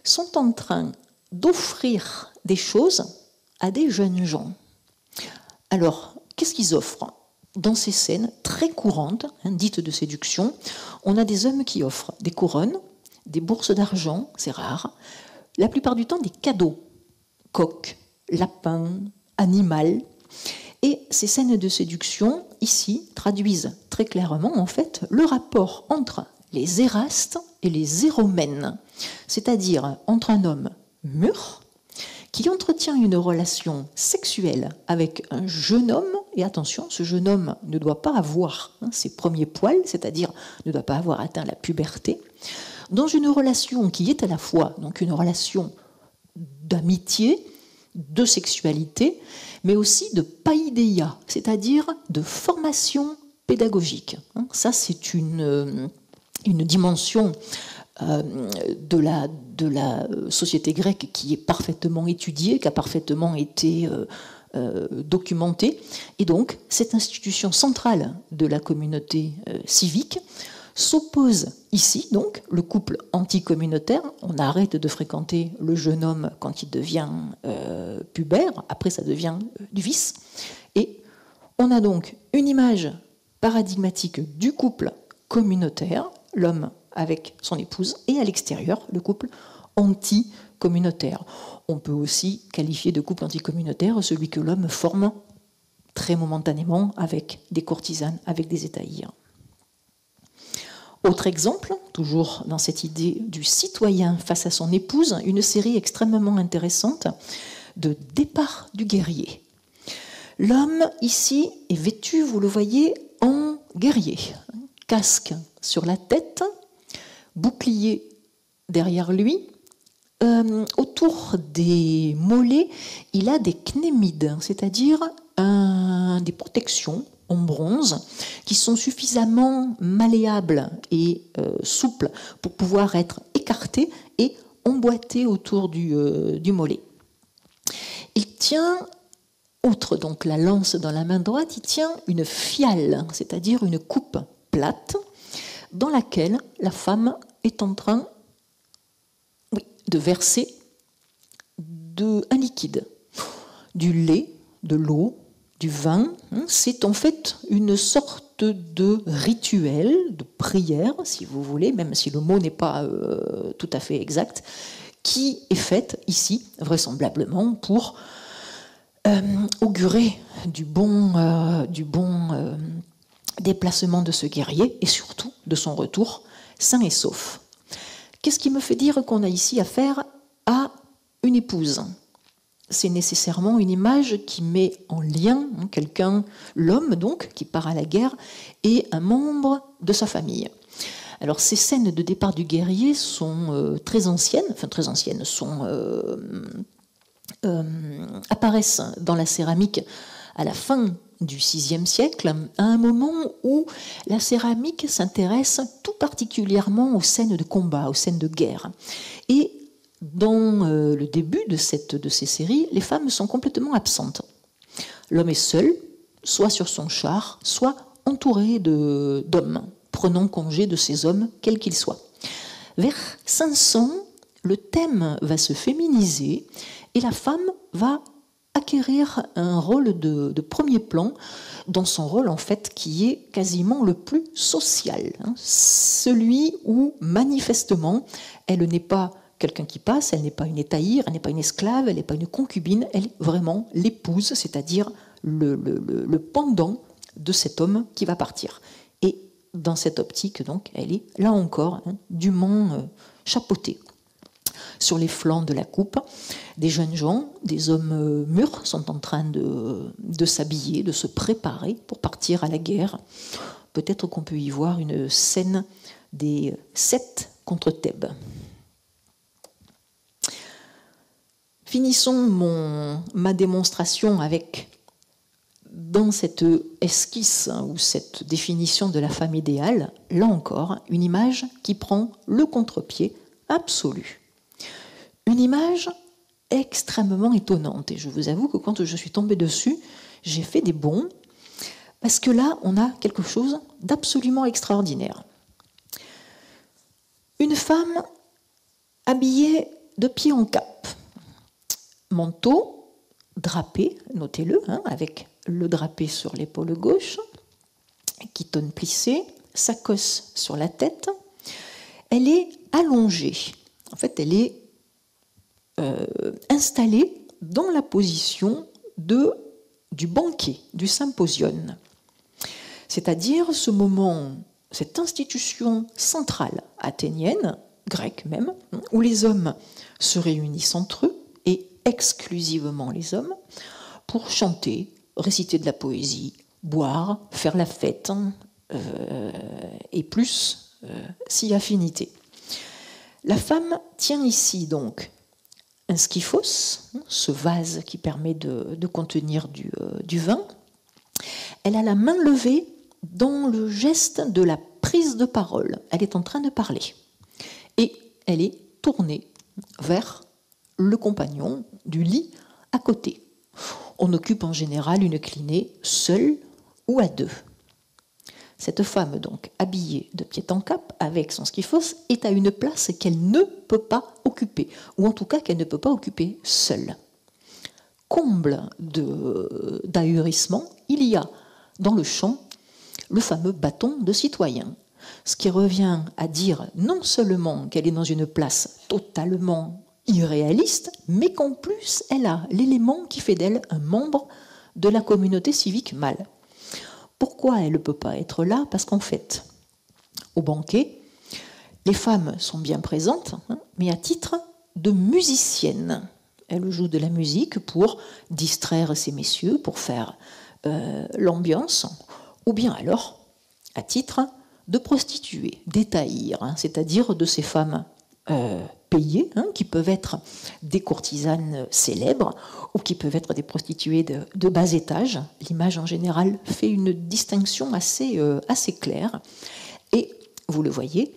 sont en train d'offrir des choses à des jeunes gens. Alors, qu'est-ce qu'ils offrent? Dans ces scènes très courantes, hein, dites de séduction, on a des hommes qui offrent des couronnes, des bourses d'argent, c'est rare, la plupart du temps des cadeaux, coq, lapin, animal. Et ces scènes de séduction, ici, traduisent très clairement, en fait, le rapport entre les érastes et les éromènes, c'est-à-dire entre un homme mûr, qui entretient une relation sexuelle avec un jeune homme, et attention, ce jeune homme ne doit pas avoir hein, ses premiers poils, c'est-à-dire ne doit pas avoir atteint la puberté, dans une relation qui est à la fois donc une relation d'amitié, de sexualité, mais aussi de païdéia, c'est-à-dire de formation pédagogique. Hein, ça, c'est une, euh, une dimension de la, de la société grecque qui est parfaitement étudiée, qui a parfaitement été euh, documentée. Et donc, cette institution centrale de la communauté civique s'oppose ici, donc, le couple anticommunautaire. On arrête de fréquenter le jeune homme quand il devient euh, pubère, après ça devient euh, du vice. Et on a donc une image paradigmatique du couple communautaire, l'homme avec son épouse, et à l'extérieur, le couple anticommunautaire. On peut aussi qualifier de couple anticommunautaire celui que l'homme forme très momentanément avec des courtisanes, avec des étahirs. Autre exemple, toujours dans cette idée du citoyen face à son épouse, une série extrêmement intéressante de Départ du guerrier. L'homme ici est vêtu, vous le voyez, en guerrier. Casque sur la tête, bouclier derrière lui. Euh, autour des mollets, il a des knémides, c'est-à-dire des protections en bronze qui sont suffisamment malléables et euh, souples pour pouvoir être écartés et emboîtés autour du, euh, du mollet. Il tient, outre donc la lance dans la main droite, il tient une fiale, c'est-à-dire une coupe plate dans laquelle la femme est en train de verser un liquide, du lait, de l'eau, du vin, hein, c'est en fait une sorte de rituel, de prière, si vous voulez, même si le mot n'est pas euh, tout à fait exact, qui est faite ici, vraisemblablement, pour euh, augurer du bon, euh, du bon déplacement de ce guerrier et surtout de son retour sain et sauf. Qu'est-ce qui me fait dire qu'on a ici affaire à une épouse? C'est nécessairement une image qui met en lien hein, quelqu'un, l'homme donc, qui part à la guerre, et un membre de sa famille. Alors ces scènes de départ du guerrier sont euh, très anciennes, enfin très anciennes, euh, euh, apparaissent dans la céramique à la fin du VIe siècle, à un moment où la céramique s'intéresse tout particulièrement aux scènes de combat, aux scènes de guerre. Et dans euh, le début de, cette, de ces séries, les femmes sont complètement absentes. L'homme est seul, soit sur son char, soit entouré d'hommes, prenant congé de ces hommes, quels qu'ils soient. Vers 500, le thème va se féminiser et la femme va acquérir un rôle de, premier plan dans son rôle en fait qui est quasiment le plus social, hein. celui où manifestement elle n'est pas quelqu'un qui passe, elle n'est pas une étaïre, elle n'est pas une esclave, elle n'est pas une concubine, elle est vraiment l'épouse, c'est-à-dire le, pendant de cet homme qui va partir. Et dans cette optique, donc, elle est là encore hein, dûment euh, chapeautée. Sur les flancs de la coupe, des jeunes gens, des hommes euh, mûrs sont en train de, s'habiller, de se préparer pour partir à la guerre. Peut-être qu'on peut y voir une scène des sept contre Thèbes. Finissons mon, ma démonstration avec, dans cette esquisse hein, ou cette définition de la femme idéale, là encore, une image qui prend le contre-pied absolu. Une image extrêmement étonnante. Et je vous avoue que quand je suis tombée dessus, j'ai fait des bons, parce que là, on a quelque chose d'absolument extraordinaire. Une femme habillée de pied en cap manteau drapé, notez-le, hein, avec le drapé sur l'épaule gauche, tonne plissé, sacosse sur la tête. Elle est allongée. En fait, elle est euh, installée dans la position de, du banquet, du symposion. C'est-à-dire ce moment, cette institution centrale athénienne, grecque même, où les hommes se réunissent entre eux et exclusivement les hommes pour chanter, réciter de la poésie, boire, faire la fête, euh, et plus euh, si affinité. La femme tient ici donc un skyphos, ce vase qui permet de, contenir du, euh, du, vin. Elle a la main levée dans le geste de la prise de parole. Elle est en train de parler. Et elle est tournée vers le compagnon du lit à côté. On occupe en général une clinée seule ou à deux. Cette femme, donc, habillée de pied en cap, avec son skyphos, est à une place qu'elle ne peut pas occuper, ou en tout cas qu'elle ne peut pas occuper seule. Comble d'ahurissement, il y a dans le champ le fameux bâton de citoyen, ce qui revient à dire non seulement qu'elle est dans une place totalement irréaliste, mais qu'en plus elle a l'élément qui fait d'elle un membre de la communauté civique mâle. Pourquoi elle ne peut pas être là Parce qu'en fait, au banquet, les femmes sont bien présentes, hein, mais à titre de musiciennes. Elles jouent de la musique pour distraire ces messieurs, pour faire euh, l'ambiance, ou bien alors à titre de prostituées, d'étaïr, hein, c'est-à-dire de ces femmes euh, hein, qui peuvent être des courtisanes célèbres ou qui peuvent être des prostituées de, bas étage. L'image en général fait une distinction assez, euh, assez claire. Et vous le voyez,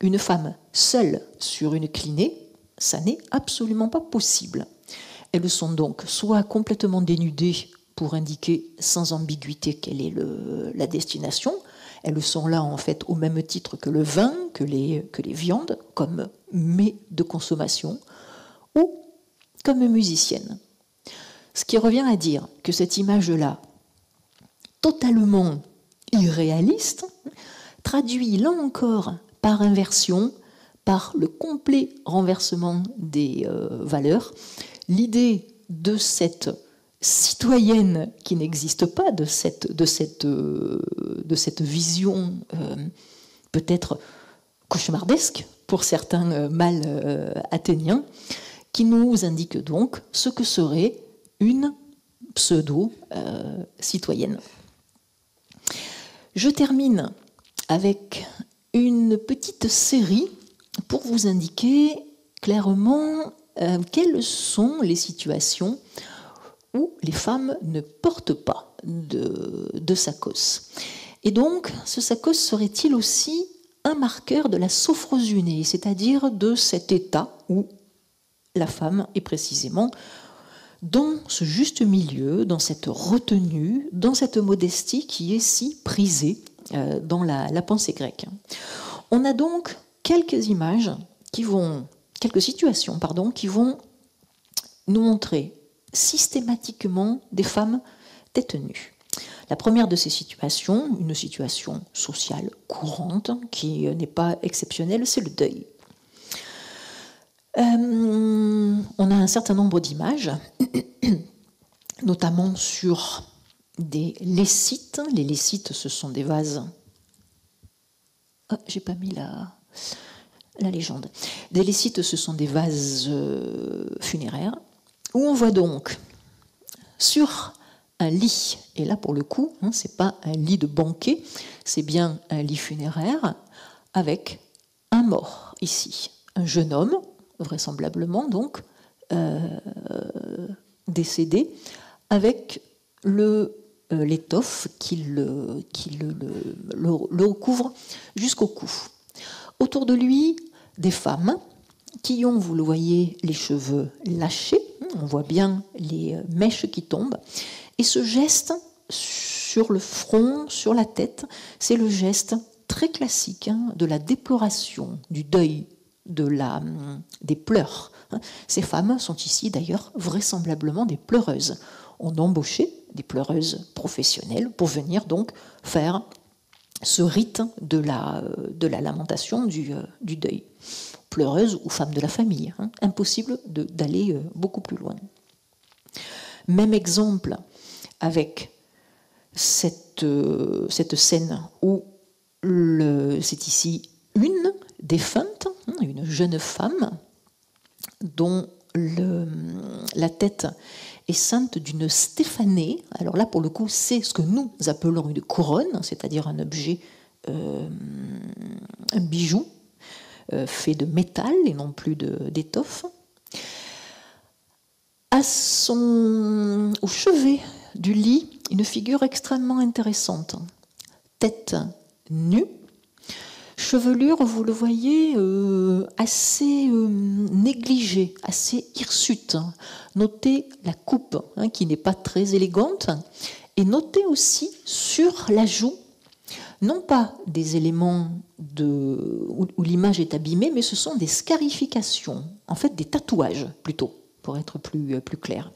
une femme seule sur une clinée, ça n'est absolument pas possible. Elles sont donc soit complètement dénudées pour indiquer sans ambiguïté quelle est la destination, elles sont là en fait au même titre que le vin, que les, viandes, comme mets de consommation, ou comme musiciennes. Ce qui revient à dire que cette image-là, totalement irréaliste, traduit là encore par inversion, par le complet renversement des euh, valeurs, l'idée de cette citoyenne qui n'existe pas, de cette, euh, vision euh, peut-être cauchemardesque pour certains euh, mâles athéniens, qui nous indique donc ce que serait une pseudo-citoyenne. Je termine avec une petite série pour vous indiquer clairement quelles sont les situations où les femmes ne portent pas de, de sacos. Et donc, ce sacos serait-il aussi un marqueur de la sophrosunée, c'est-à-dire de cet état où la femme est précisément dans ce juste milieu, dans cette retenue, dans cette modestie qui est si prisée euh, dans la, la pensée grecque. On a donc quelques images qui vont, quelques situations, pardon, qui vont nous montrer systématiquement des femmes détenues. La première de ces situations, une situation sociale courante qui n'est pas exceptionnelle, c'est le deuil. Euh, on a un certain nombre d'images, notamment sur des lécites. Les lécites, ce sont des vases. Ah, j'ai pas mis la, la légende. Des lécites, ce sont des vases euh, funéraires où on voit donc sur un lit, et là pour le coup, hein, ce n'est pas un lit de banquet, c'est bien un lit funéraire avec un mort ici, un jeune homme, vraisemblablement donc, euh, décédé, avec euh, l'étoffe qui, le, recouvre jusqu'au cou. Autour de lui, des femmes qui ont, vous le voyez, les cheveux lâchés, on voit bien les euh, mèches qui tombent. Et ce geste sur le front, sur la tête, c'est le geste très classique hein, de la déploration, du deuil, de la, hum, des pleurs. Hein. Ces femmes sont ici d'ailleurs vraisemblablement des pleureuses. On embauchait des pleureuses professionnelles pour venir donc faire ce rite de la, euh, lamentation du, euh, du deuil pleureuse ou femme de la famille. Hein. Impossible d'aller euh, beaucoup plus loin. Même exemple avec cette, euh, scène où c'est ici une défunte, hein, une jeune femme, dont la tête est ceinte d'une stéphanée. Alors là, pour le coup, c'est ce que nous appelons une couronne, c'est-à-dire un objet, euh, un bijou fait de métal et non plus d'étoffe. À son, au chevet du lit, une figure extrêmement intéressante. Tête nue, chevelure, vous le voyez, euh, assez euh, négligée, assez hirsute. Notez la coupe, hein, qui n'est pas très élégante, et notez aussi sur la joue, non pas des éléments où, l'image est abîmée, mais ce sont des scarifications, en fait des tatouages plutôt, pour être plus, euh, clair.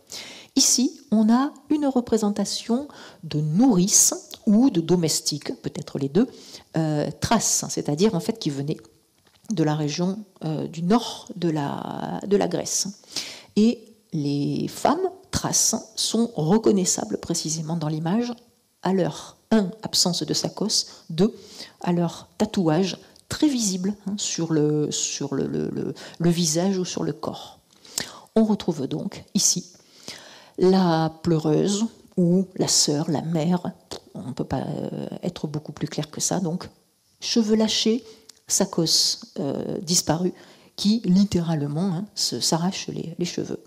Ici, on a une représentation de nourrice ou de domestique, peut-être les deux, euh, Thrace, c'est-à-dire en fait qui venait de la région euh, du nord de la, de la Grèce. Et les femmes Thraces sont reconnaissables précisément dans l'image à leur 1. absence de sakos, 2. à leur tatouage très visible hein, sur, le, visage ou sur le corps. On retrouve donc ici la pleureuse ou la sœur, la mère, on ne peut pas euh, être beaucoup plus clair que ça, donc cheveux lâchés, sacos euh, disparu, qui littéralement hein, s'arrache les, cheveux.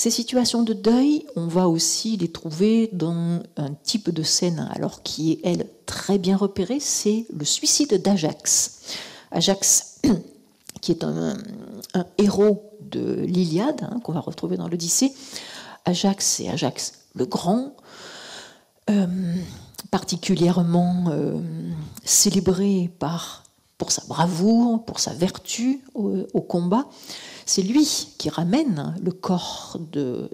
Ces situations de deuil, on va aussi les trouver dans un type de scène, alors qui est, elle, très bien repérée, c'est le suicide d'Ajax. Ajax, qui est un, héros de l'Iliade, hein, qu'on va retrouver dans l'Odyssée. Ajax, c'est Ajax le Grand, euh, particulièrement euh, célébré par, pour sa bravoure, pour sa vertu au, combat. C'est lui qui ramène le corps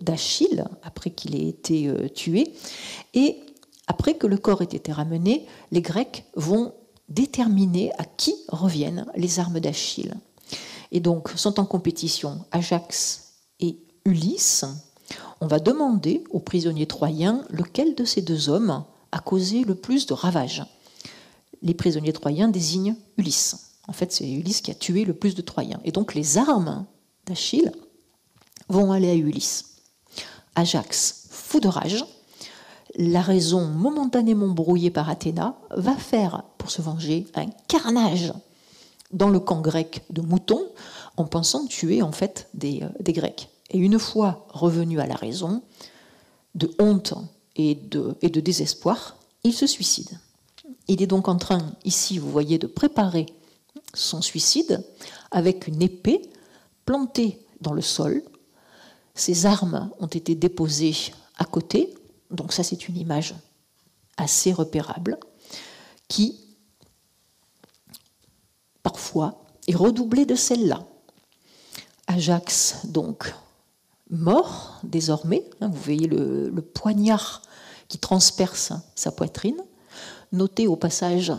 d'Achille après qu'il ait été euh, tué. Et après que le corps ait été ramené, les Grecs vont déterminer à qui reviennent les armes d'Achille. Et donc sont en compétition Ajax et Ulysse. On va demander aux prisonniers troyens lequel de ces deux hommes a causé le plus de ravages. Les prisonniers troyens désignent Ulysse. En fait, c'est Ulysse qui a tué le plus de Troyens. Et donc les armes d'Achille vont aller à Ulysse. Ajax, fou de rage, la raison momentanément brouillée par Athéna, va faire, pour se venger, un carnage dans le camp grec de moutons en pensant tuer en fait des, euh, Grecs. Et une fois revenu à la raison, de honte et de désespoir, il se suicide. Il est donc en train, ici, vous voyez, de préparer son suicide avec une épée plantée dans le sol. Ses armes ont été déposées à côté, donc ça c'est une image assez repérable, qui parfois est redoublée de celle-là. Ajax, donc, mort désormais. Hein, vous voyez le, le, poignard qui transperce sa poitrine. Notez au passage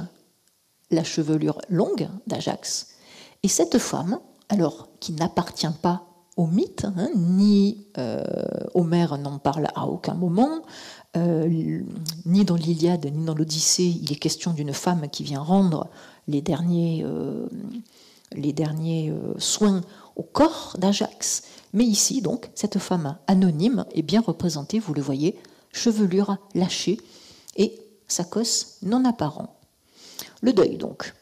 la chevelure longue d'Ajax. Et cette femme, alors qui n'appartient pas au mythe, hein, ni euh, Homère n'en parle à aucun moment, euh, ni dans l'Iliade, ni dans l'Odyssée, il est question d'une femme qui vient rendre les derniers, euh, les derniers soins au corps d'Ajax. Mais ici, donc, cette femme anonyme est bien représentée, vous le voyez, chevelure lâchée et sacosse non apparent. Le deuil, donc.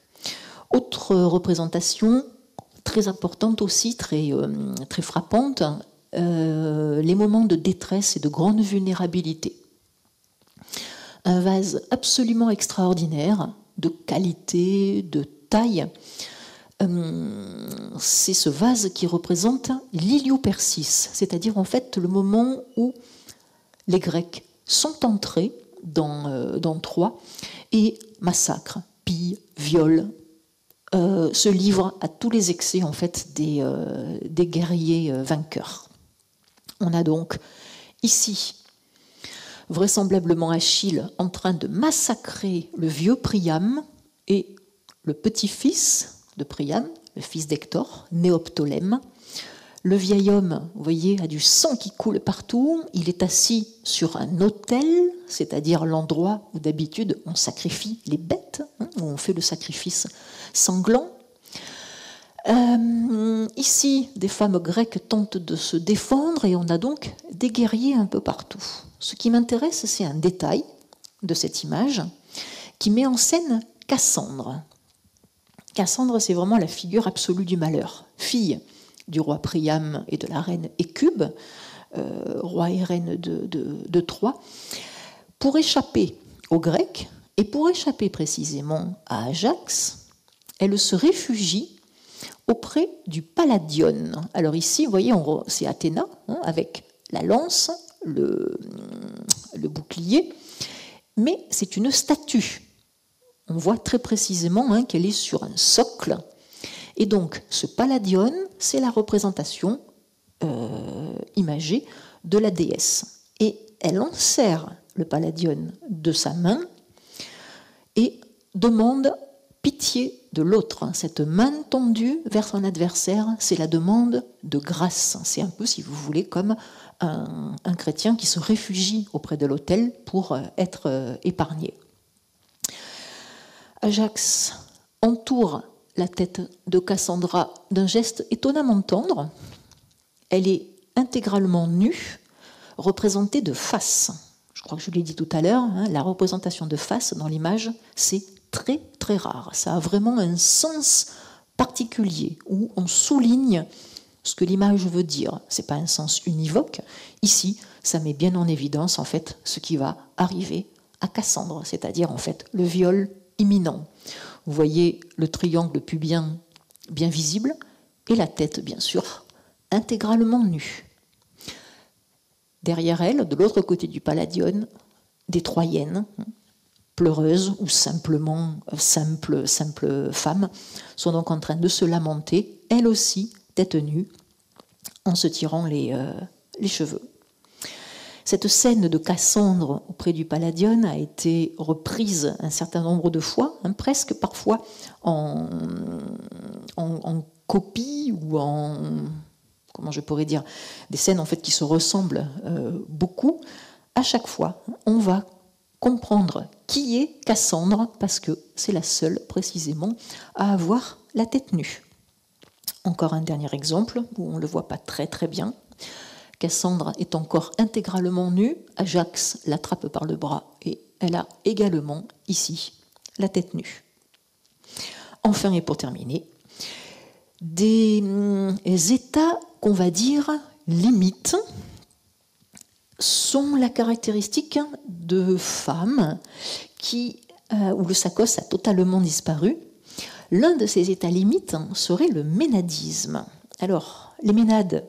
Autre représentation très importante aussi, très, euh, frappante, euh, les moments de détresse et de grande vulnérabilité. Un vase absolument extraordinaire, de qualité, de taille, euh, c'est ce vase qui représente l'Iliopersis, c'est-à-dire en fait le moment où les Grecs sont entrés dans, euh, dans Troie et massacrent, pillent, violent, euh, se livrent à tous les excès en fait des, euh, guerriers euh, vainqueurs. On a donc ici vraisemblablement Achille en train de massacrer le vieux Priam et le petit-fils de Priam, le fils d'Hector, Néoptolème. Le vieil homme, vous voyez, a du sang qui coule partout. Il est assis sur un autel, c'est-à-dire l'endroit où d'habitude on sacrifie les bêtes, hein, où on fait le sacrifice sanglant. Euh, ici, des femmes grecques tentent de se défendre et on a donc des guerriers un peu partout. Ce qui m'intéresse, c'est un détail de cette image qui met en scène Cassandre. Cassandre, c'est vraiment la figure absolue du malheur. Fille du roi Priam et de la reine Écube, euh, roi et reine de, Troie. Pour échapper aux Grecs et pour échapper précisément à Ajax, elle se réfugie auprès du Palladion. Alors ici, vous voyez, c'est Athéna, hein, avec la lance, le, le bouclier, mais c'est une statue. On voit très précisément hein, qu'elle est sur un socle. Et donc, ce Palladion, c'est la représentation euh, imagée de la déesse. Et elle enserre le Palladion de sa main et demande pitié de l'autre. Cette main tendue vers son adversaire, c'est la demande de grâce. C'est un peu, si vous voulez, comme un, chrétien qui se réfugie auprès de l'autel pour euh, être euh, épargné. Ajax entoure la tête de Cassandra d'un geste étonnamment tendre. Elle est intégralement nue, représentée de face. Je crois que je l'ai dit tout à l'heure, hein, la représentation de face dans l'image, c'est très très rare. Ça a vraiment un sens particulier où on souligne ce que l'image veut dire. C'est pas un sens univoque. Ici, ça met bien en évidence en fait ce qui va arriver à Cassandre, c'est-à-dire en fait le viol imminent. Vous voyez le triangle pubien bien visible et la tête bien sûr intégralement nue. Derrière elle, de l'autre côté du Palladion, des Troyennes, pleureuses ou simplement euh, simples, femmes, sont donc en train de se lamenter, elles aussi, tête nue, en se tirant les, euh, les cheveux. Cette scène de Cassandre auprès du Palladion a été reprise un certain nombre de fois, hein, presque parfois en, copie ou en comment je pourrais dire des scènes en fait qui se ressemblent euh, beaucoup. À chaque fois, on va comprendre qui est Cassandre, parce que c'est la seule précisément à avoir la tête nue. Encore un dernier exemple où on ne le voit pas très très bien. Cassandre est encore intégralement nue, Ajax l'attrape par le bras et elle a également ici la tête nue. Enfin et pour terminer, des hum, états qu'on va dire limites sont la caractéristique de femmes qui, euh, où le sacos a totalement disparu. L'un de ces états limites serait le ménadisme. Alors, les ménades,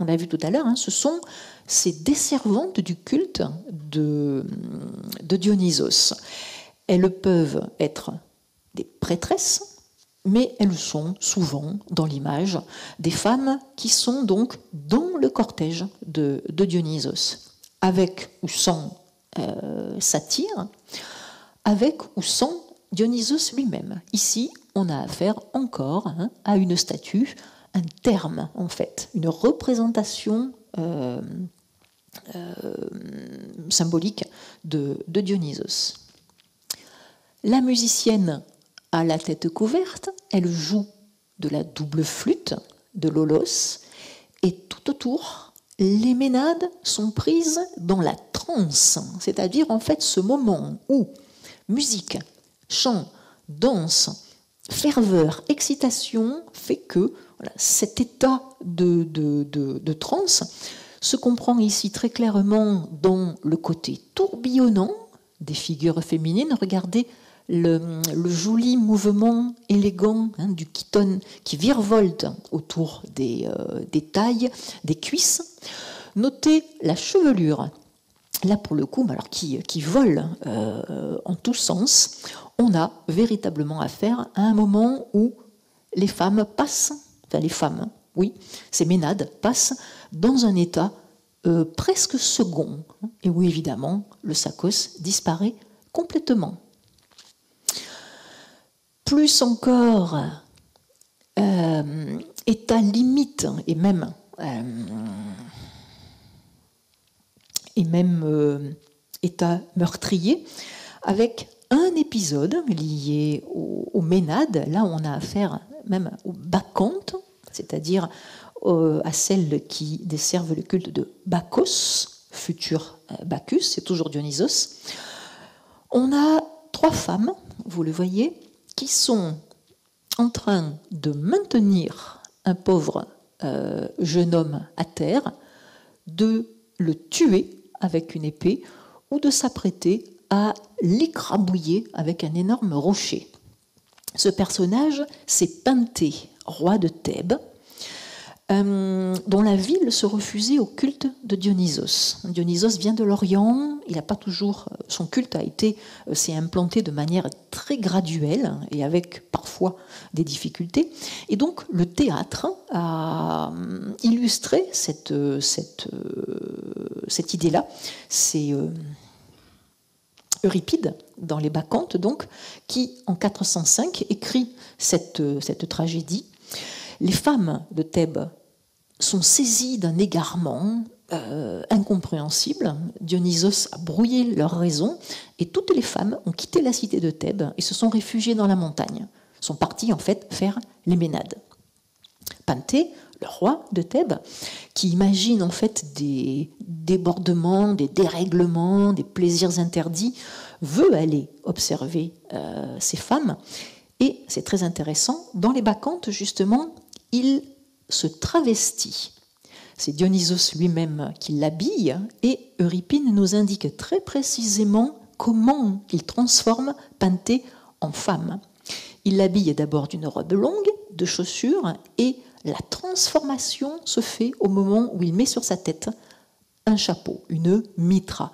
on l'a vu tout à l'heure, hein, ce sont ces desservantes du culte de, Dionysos. Elles peuvent être des prêtresses, mais elles sont souvent, dans l'image, des femmes qui sont donc dans le cortège de, Dionysos, avec ou sans euh, satyre, avec ou sans Dionysos lui-même. Ici, on a affaire encore hein, à une statue, un terme en fait, une représentation euh, euh, symbolique de Dionysos. La musicienne a la tête couverte, elle joue de la double flûte, de l'olos, et tout autour, les ménades sont prises dans la transe, c'est-à-dire en fait ce moment où musique, chant, danse, ferveur, excitation fait que cet état de, de, transe se comprend ici très clairement dans le côté tourbillonnant des figures féminines. Regardez le, joli mouvement élégant hein, du kiton qui virevolte autour des, euh, des, tailles, des cuisses. Notez la chevelure, là pour le coup, alors qui, qui vole euh, en tous sens. On a véritablement affaire à un moment où les femmes passent, enfin les femmes, oui, ces ménades passent dans un état euh, presque second, hein, et où évidemment le sacos disparaît complètement plus encore euh, à limite et même, et même euh, état meurtrier avec un épisode lié aux, Ménades. Là, on a affaire même aux bacchantes, c'est-à-dire à celles qui desservent le culte de Bacchus, futur euh, Bacchus, c'est toujours Dionysos. On a trois femmes, vous le voyez, qui sont en train de maintenir un pauvre euh, jeune homme à terre, de le tuer avec une épée ou de s'apprêter à l'écrabouiller avec un énorme rocher. Ce personnage, c'est Penthée, roi de Thèbes, euh, dont la ville se refusait au culte de Dionysos. Dionysos vient de l'Orient, il n'a pas toujours, son culte a été, euh, s'est implanté de manière très graduelle et avec parfois des difficultés. Et donc le théâtre a euh, illustré cette, cette, cette idée-là. C'est Euripide, dans les Bacchantes, donc, qui en 405 écrit cette, cette tragédie. Les femmes de Thèbes sont saisis d'un égarement euh, incompréhensible. Dionysos a brouillé leur raison et toutes les femmes ont quitté la cité de Thèbes et se sont réfugiées dans la montagne. Sont parties en fait faire les ménades. Panthée, le roi de Thèbes, qui imagine en fait des débordements, des dérèglements, des plaisirs interdits, veut aller observer euh, ces femmes. Et c'est très intéressant, dans les Bacchantes, justement, il se travestit. C'est Dionysos lui-même qui l'habille et Euripine nous indique très précisément comment il transforme Panthée en femme. Il l'habille d'abord d'une robe longue, de chaussures, et la transformation se fait au moment où il met sur sa tête un chapeau, une mitra.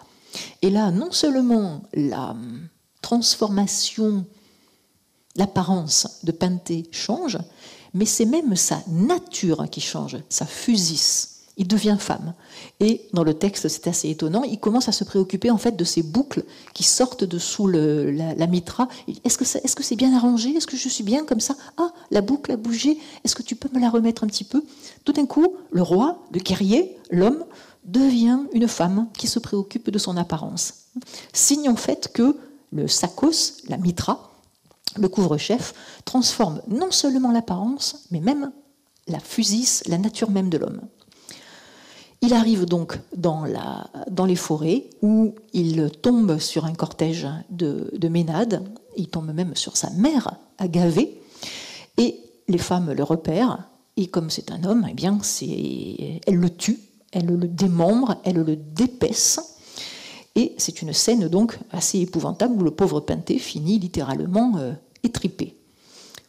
Et là, non seulement la transformation, l'apparence de Panthée change, mais c'est même sa nature qui change, sa fusis. Il devient femme. Et dans le texte, c'est assez étonnant, il commence à se préoccuper en fait de ces boucles qui sortent de sous la, mitra. Est-ce que c'est -ce bien arrangé? Est-ce que je suis bien comme ça? Ah, la boucle a bougé. Est-ce que tu peux me la remettre un petit peu? Tout d'un coup, le roi, le guerrier, l'homme, devient une femme qui se préoccupe de son apparence. Signe en fait que le sakos, la mitra, le couvre-chef transforme non seulement l'apparence, mais même la fusis, la nature même de l'homme. Il arrive donc dans, les forêts où il tombe sur un cortège de, de ménades, il tombe même sur sa mère, Agavée, et les femmes le repèrent, et comme c'est un homme, eh bien, elle le tue, elle le démembre, elle le dépaisse, et c'est une scène donc assez épouvantable où le pauvre Pinté finit littéralement euh, étripé.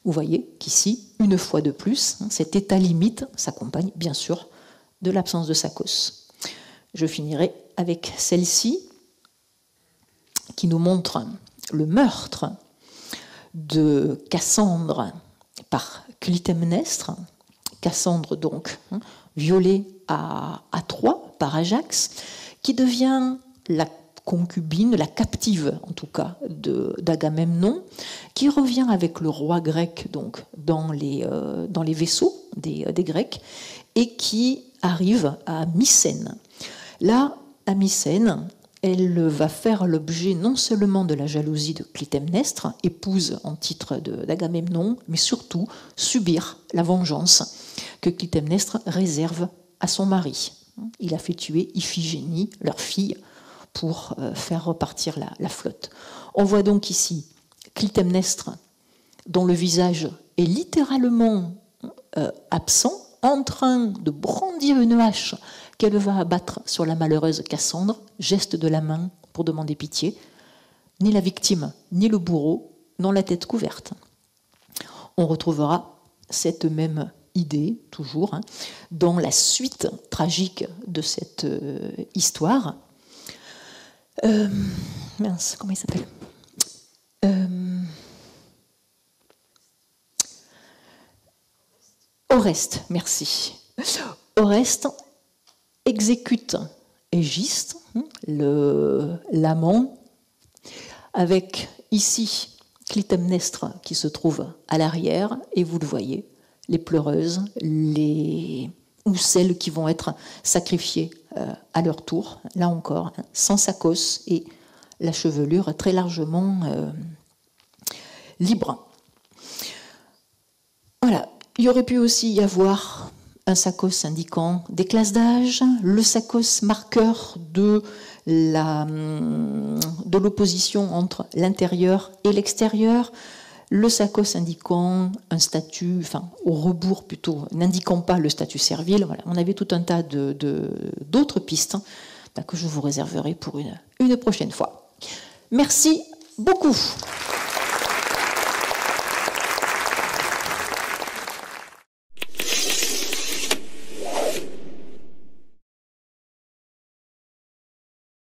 Vous voyez qu'ici, une fois de plus, hein, cet état limite s'accompagne bien sûr de l'absence de Sakos. Je finirai avec celle-ci qui nous montre le meurtre de Cassandre par Clytemnestre. Cassandre donc, hein, violée à, à Troie par Ajax, qui devient la concubine, la captive en tout cas d'Agamemnon, qui revient avec le roi grec donc dans les, euh, vaisseaux des, des, Grecs et qui arrive à Mycène. Là, à Mycène, elle va faire l'objet non seulement de la jalousie de Clytemnestre, épouse en titre d'Agamemnon, mais surtout subir la vengeance que Clytemnestre réserve à son mari. Il a fait tuer Iphigénie, leur fille, pour euh, faire repartir la, flotte. On voit donc ici Clytemnestre, dont le visage est littéralement euh, absent, en train de brandir une hache qu'elle va abattre sur la malheureuse Cassandre, geste de la main pour demander pitié. Ni la victime, ni le bourreau n'ont la tête couverte. On retrouvera cette même idée, toujours, hein, dans la suite tragique de cette euh, histoire, euh, mince, comment il s'appelle? Euh, Oreste, merci. Oreste exécute Égiste, hein, l'amant, avec ici Clytemnestre qui se trouve à l'arrière, et vous le voyez, les pleureuses, les ou celles qui vont être sacrifiées euh, à leur tour, là encore, hein, sans sacos et la chevelure très largement euh, libre. Voilà, Il aurait pu aussi y avoir un SACOS indiquant des classes d'âge, le SACOS marqueur de de l'opposition entre l'intérieur et l'extérieur, le SACOS indiquant un statut, enfin au rebours plutôt, n'indiquant pas le statut servile. Voilà. On avait tout un tas d'autres de, d'autres pistes hein, que je vous réserverai pour une prochaine fois. Merci beaucoup.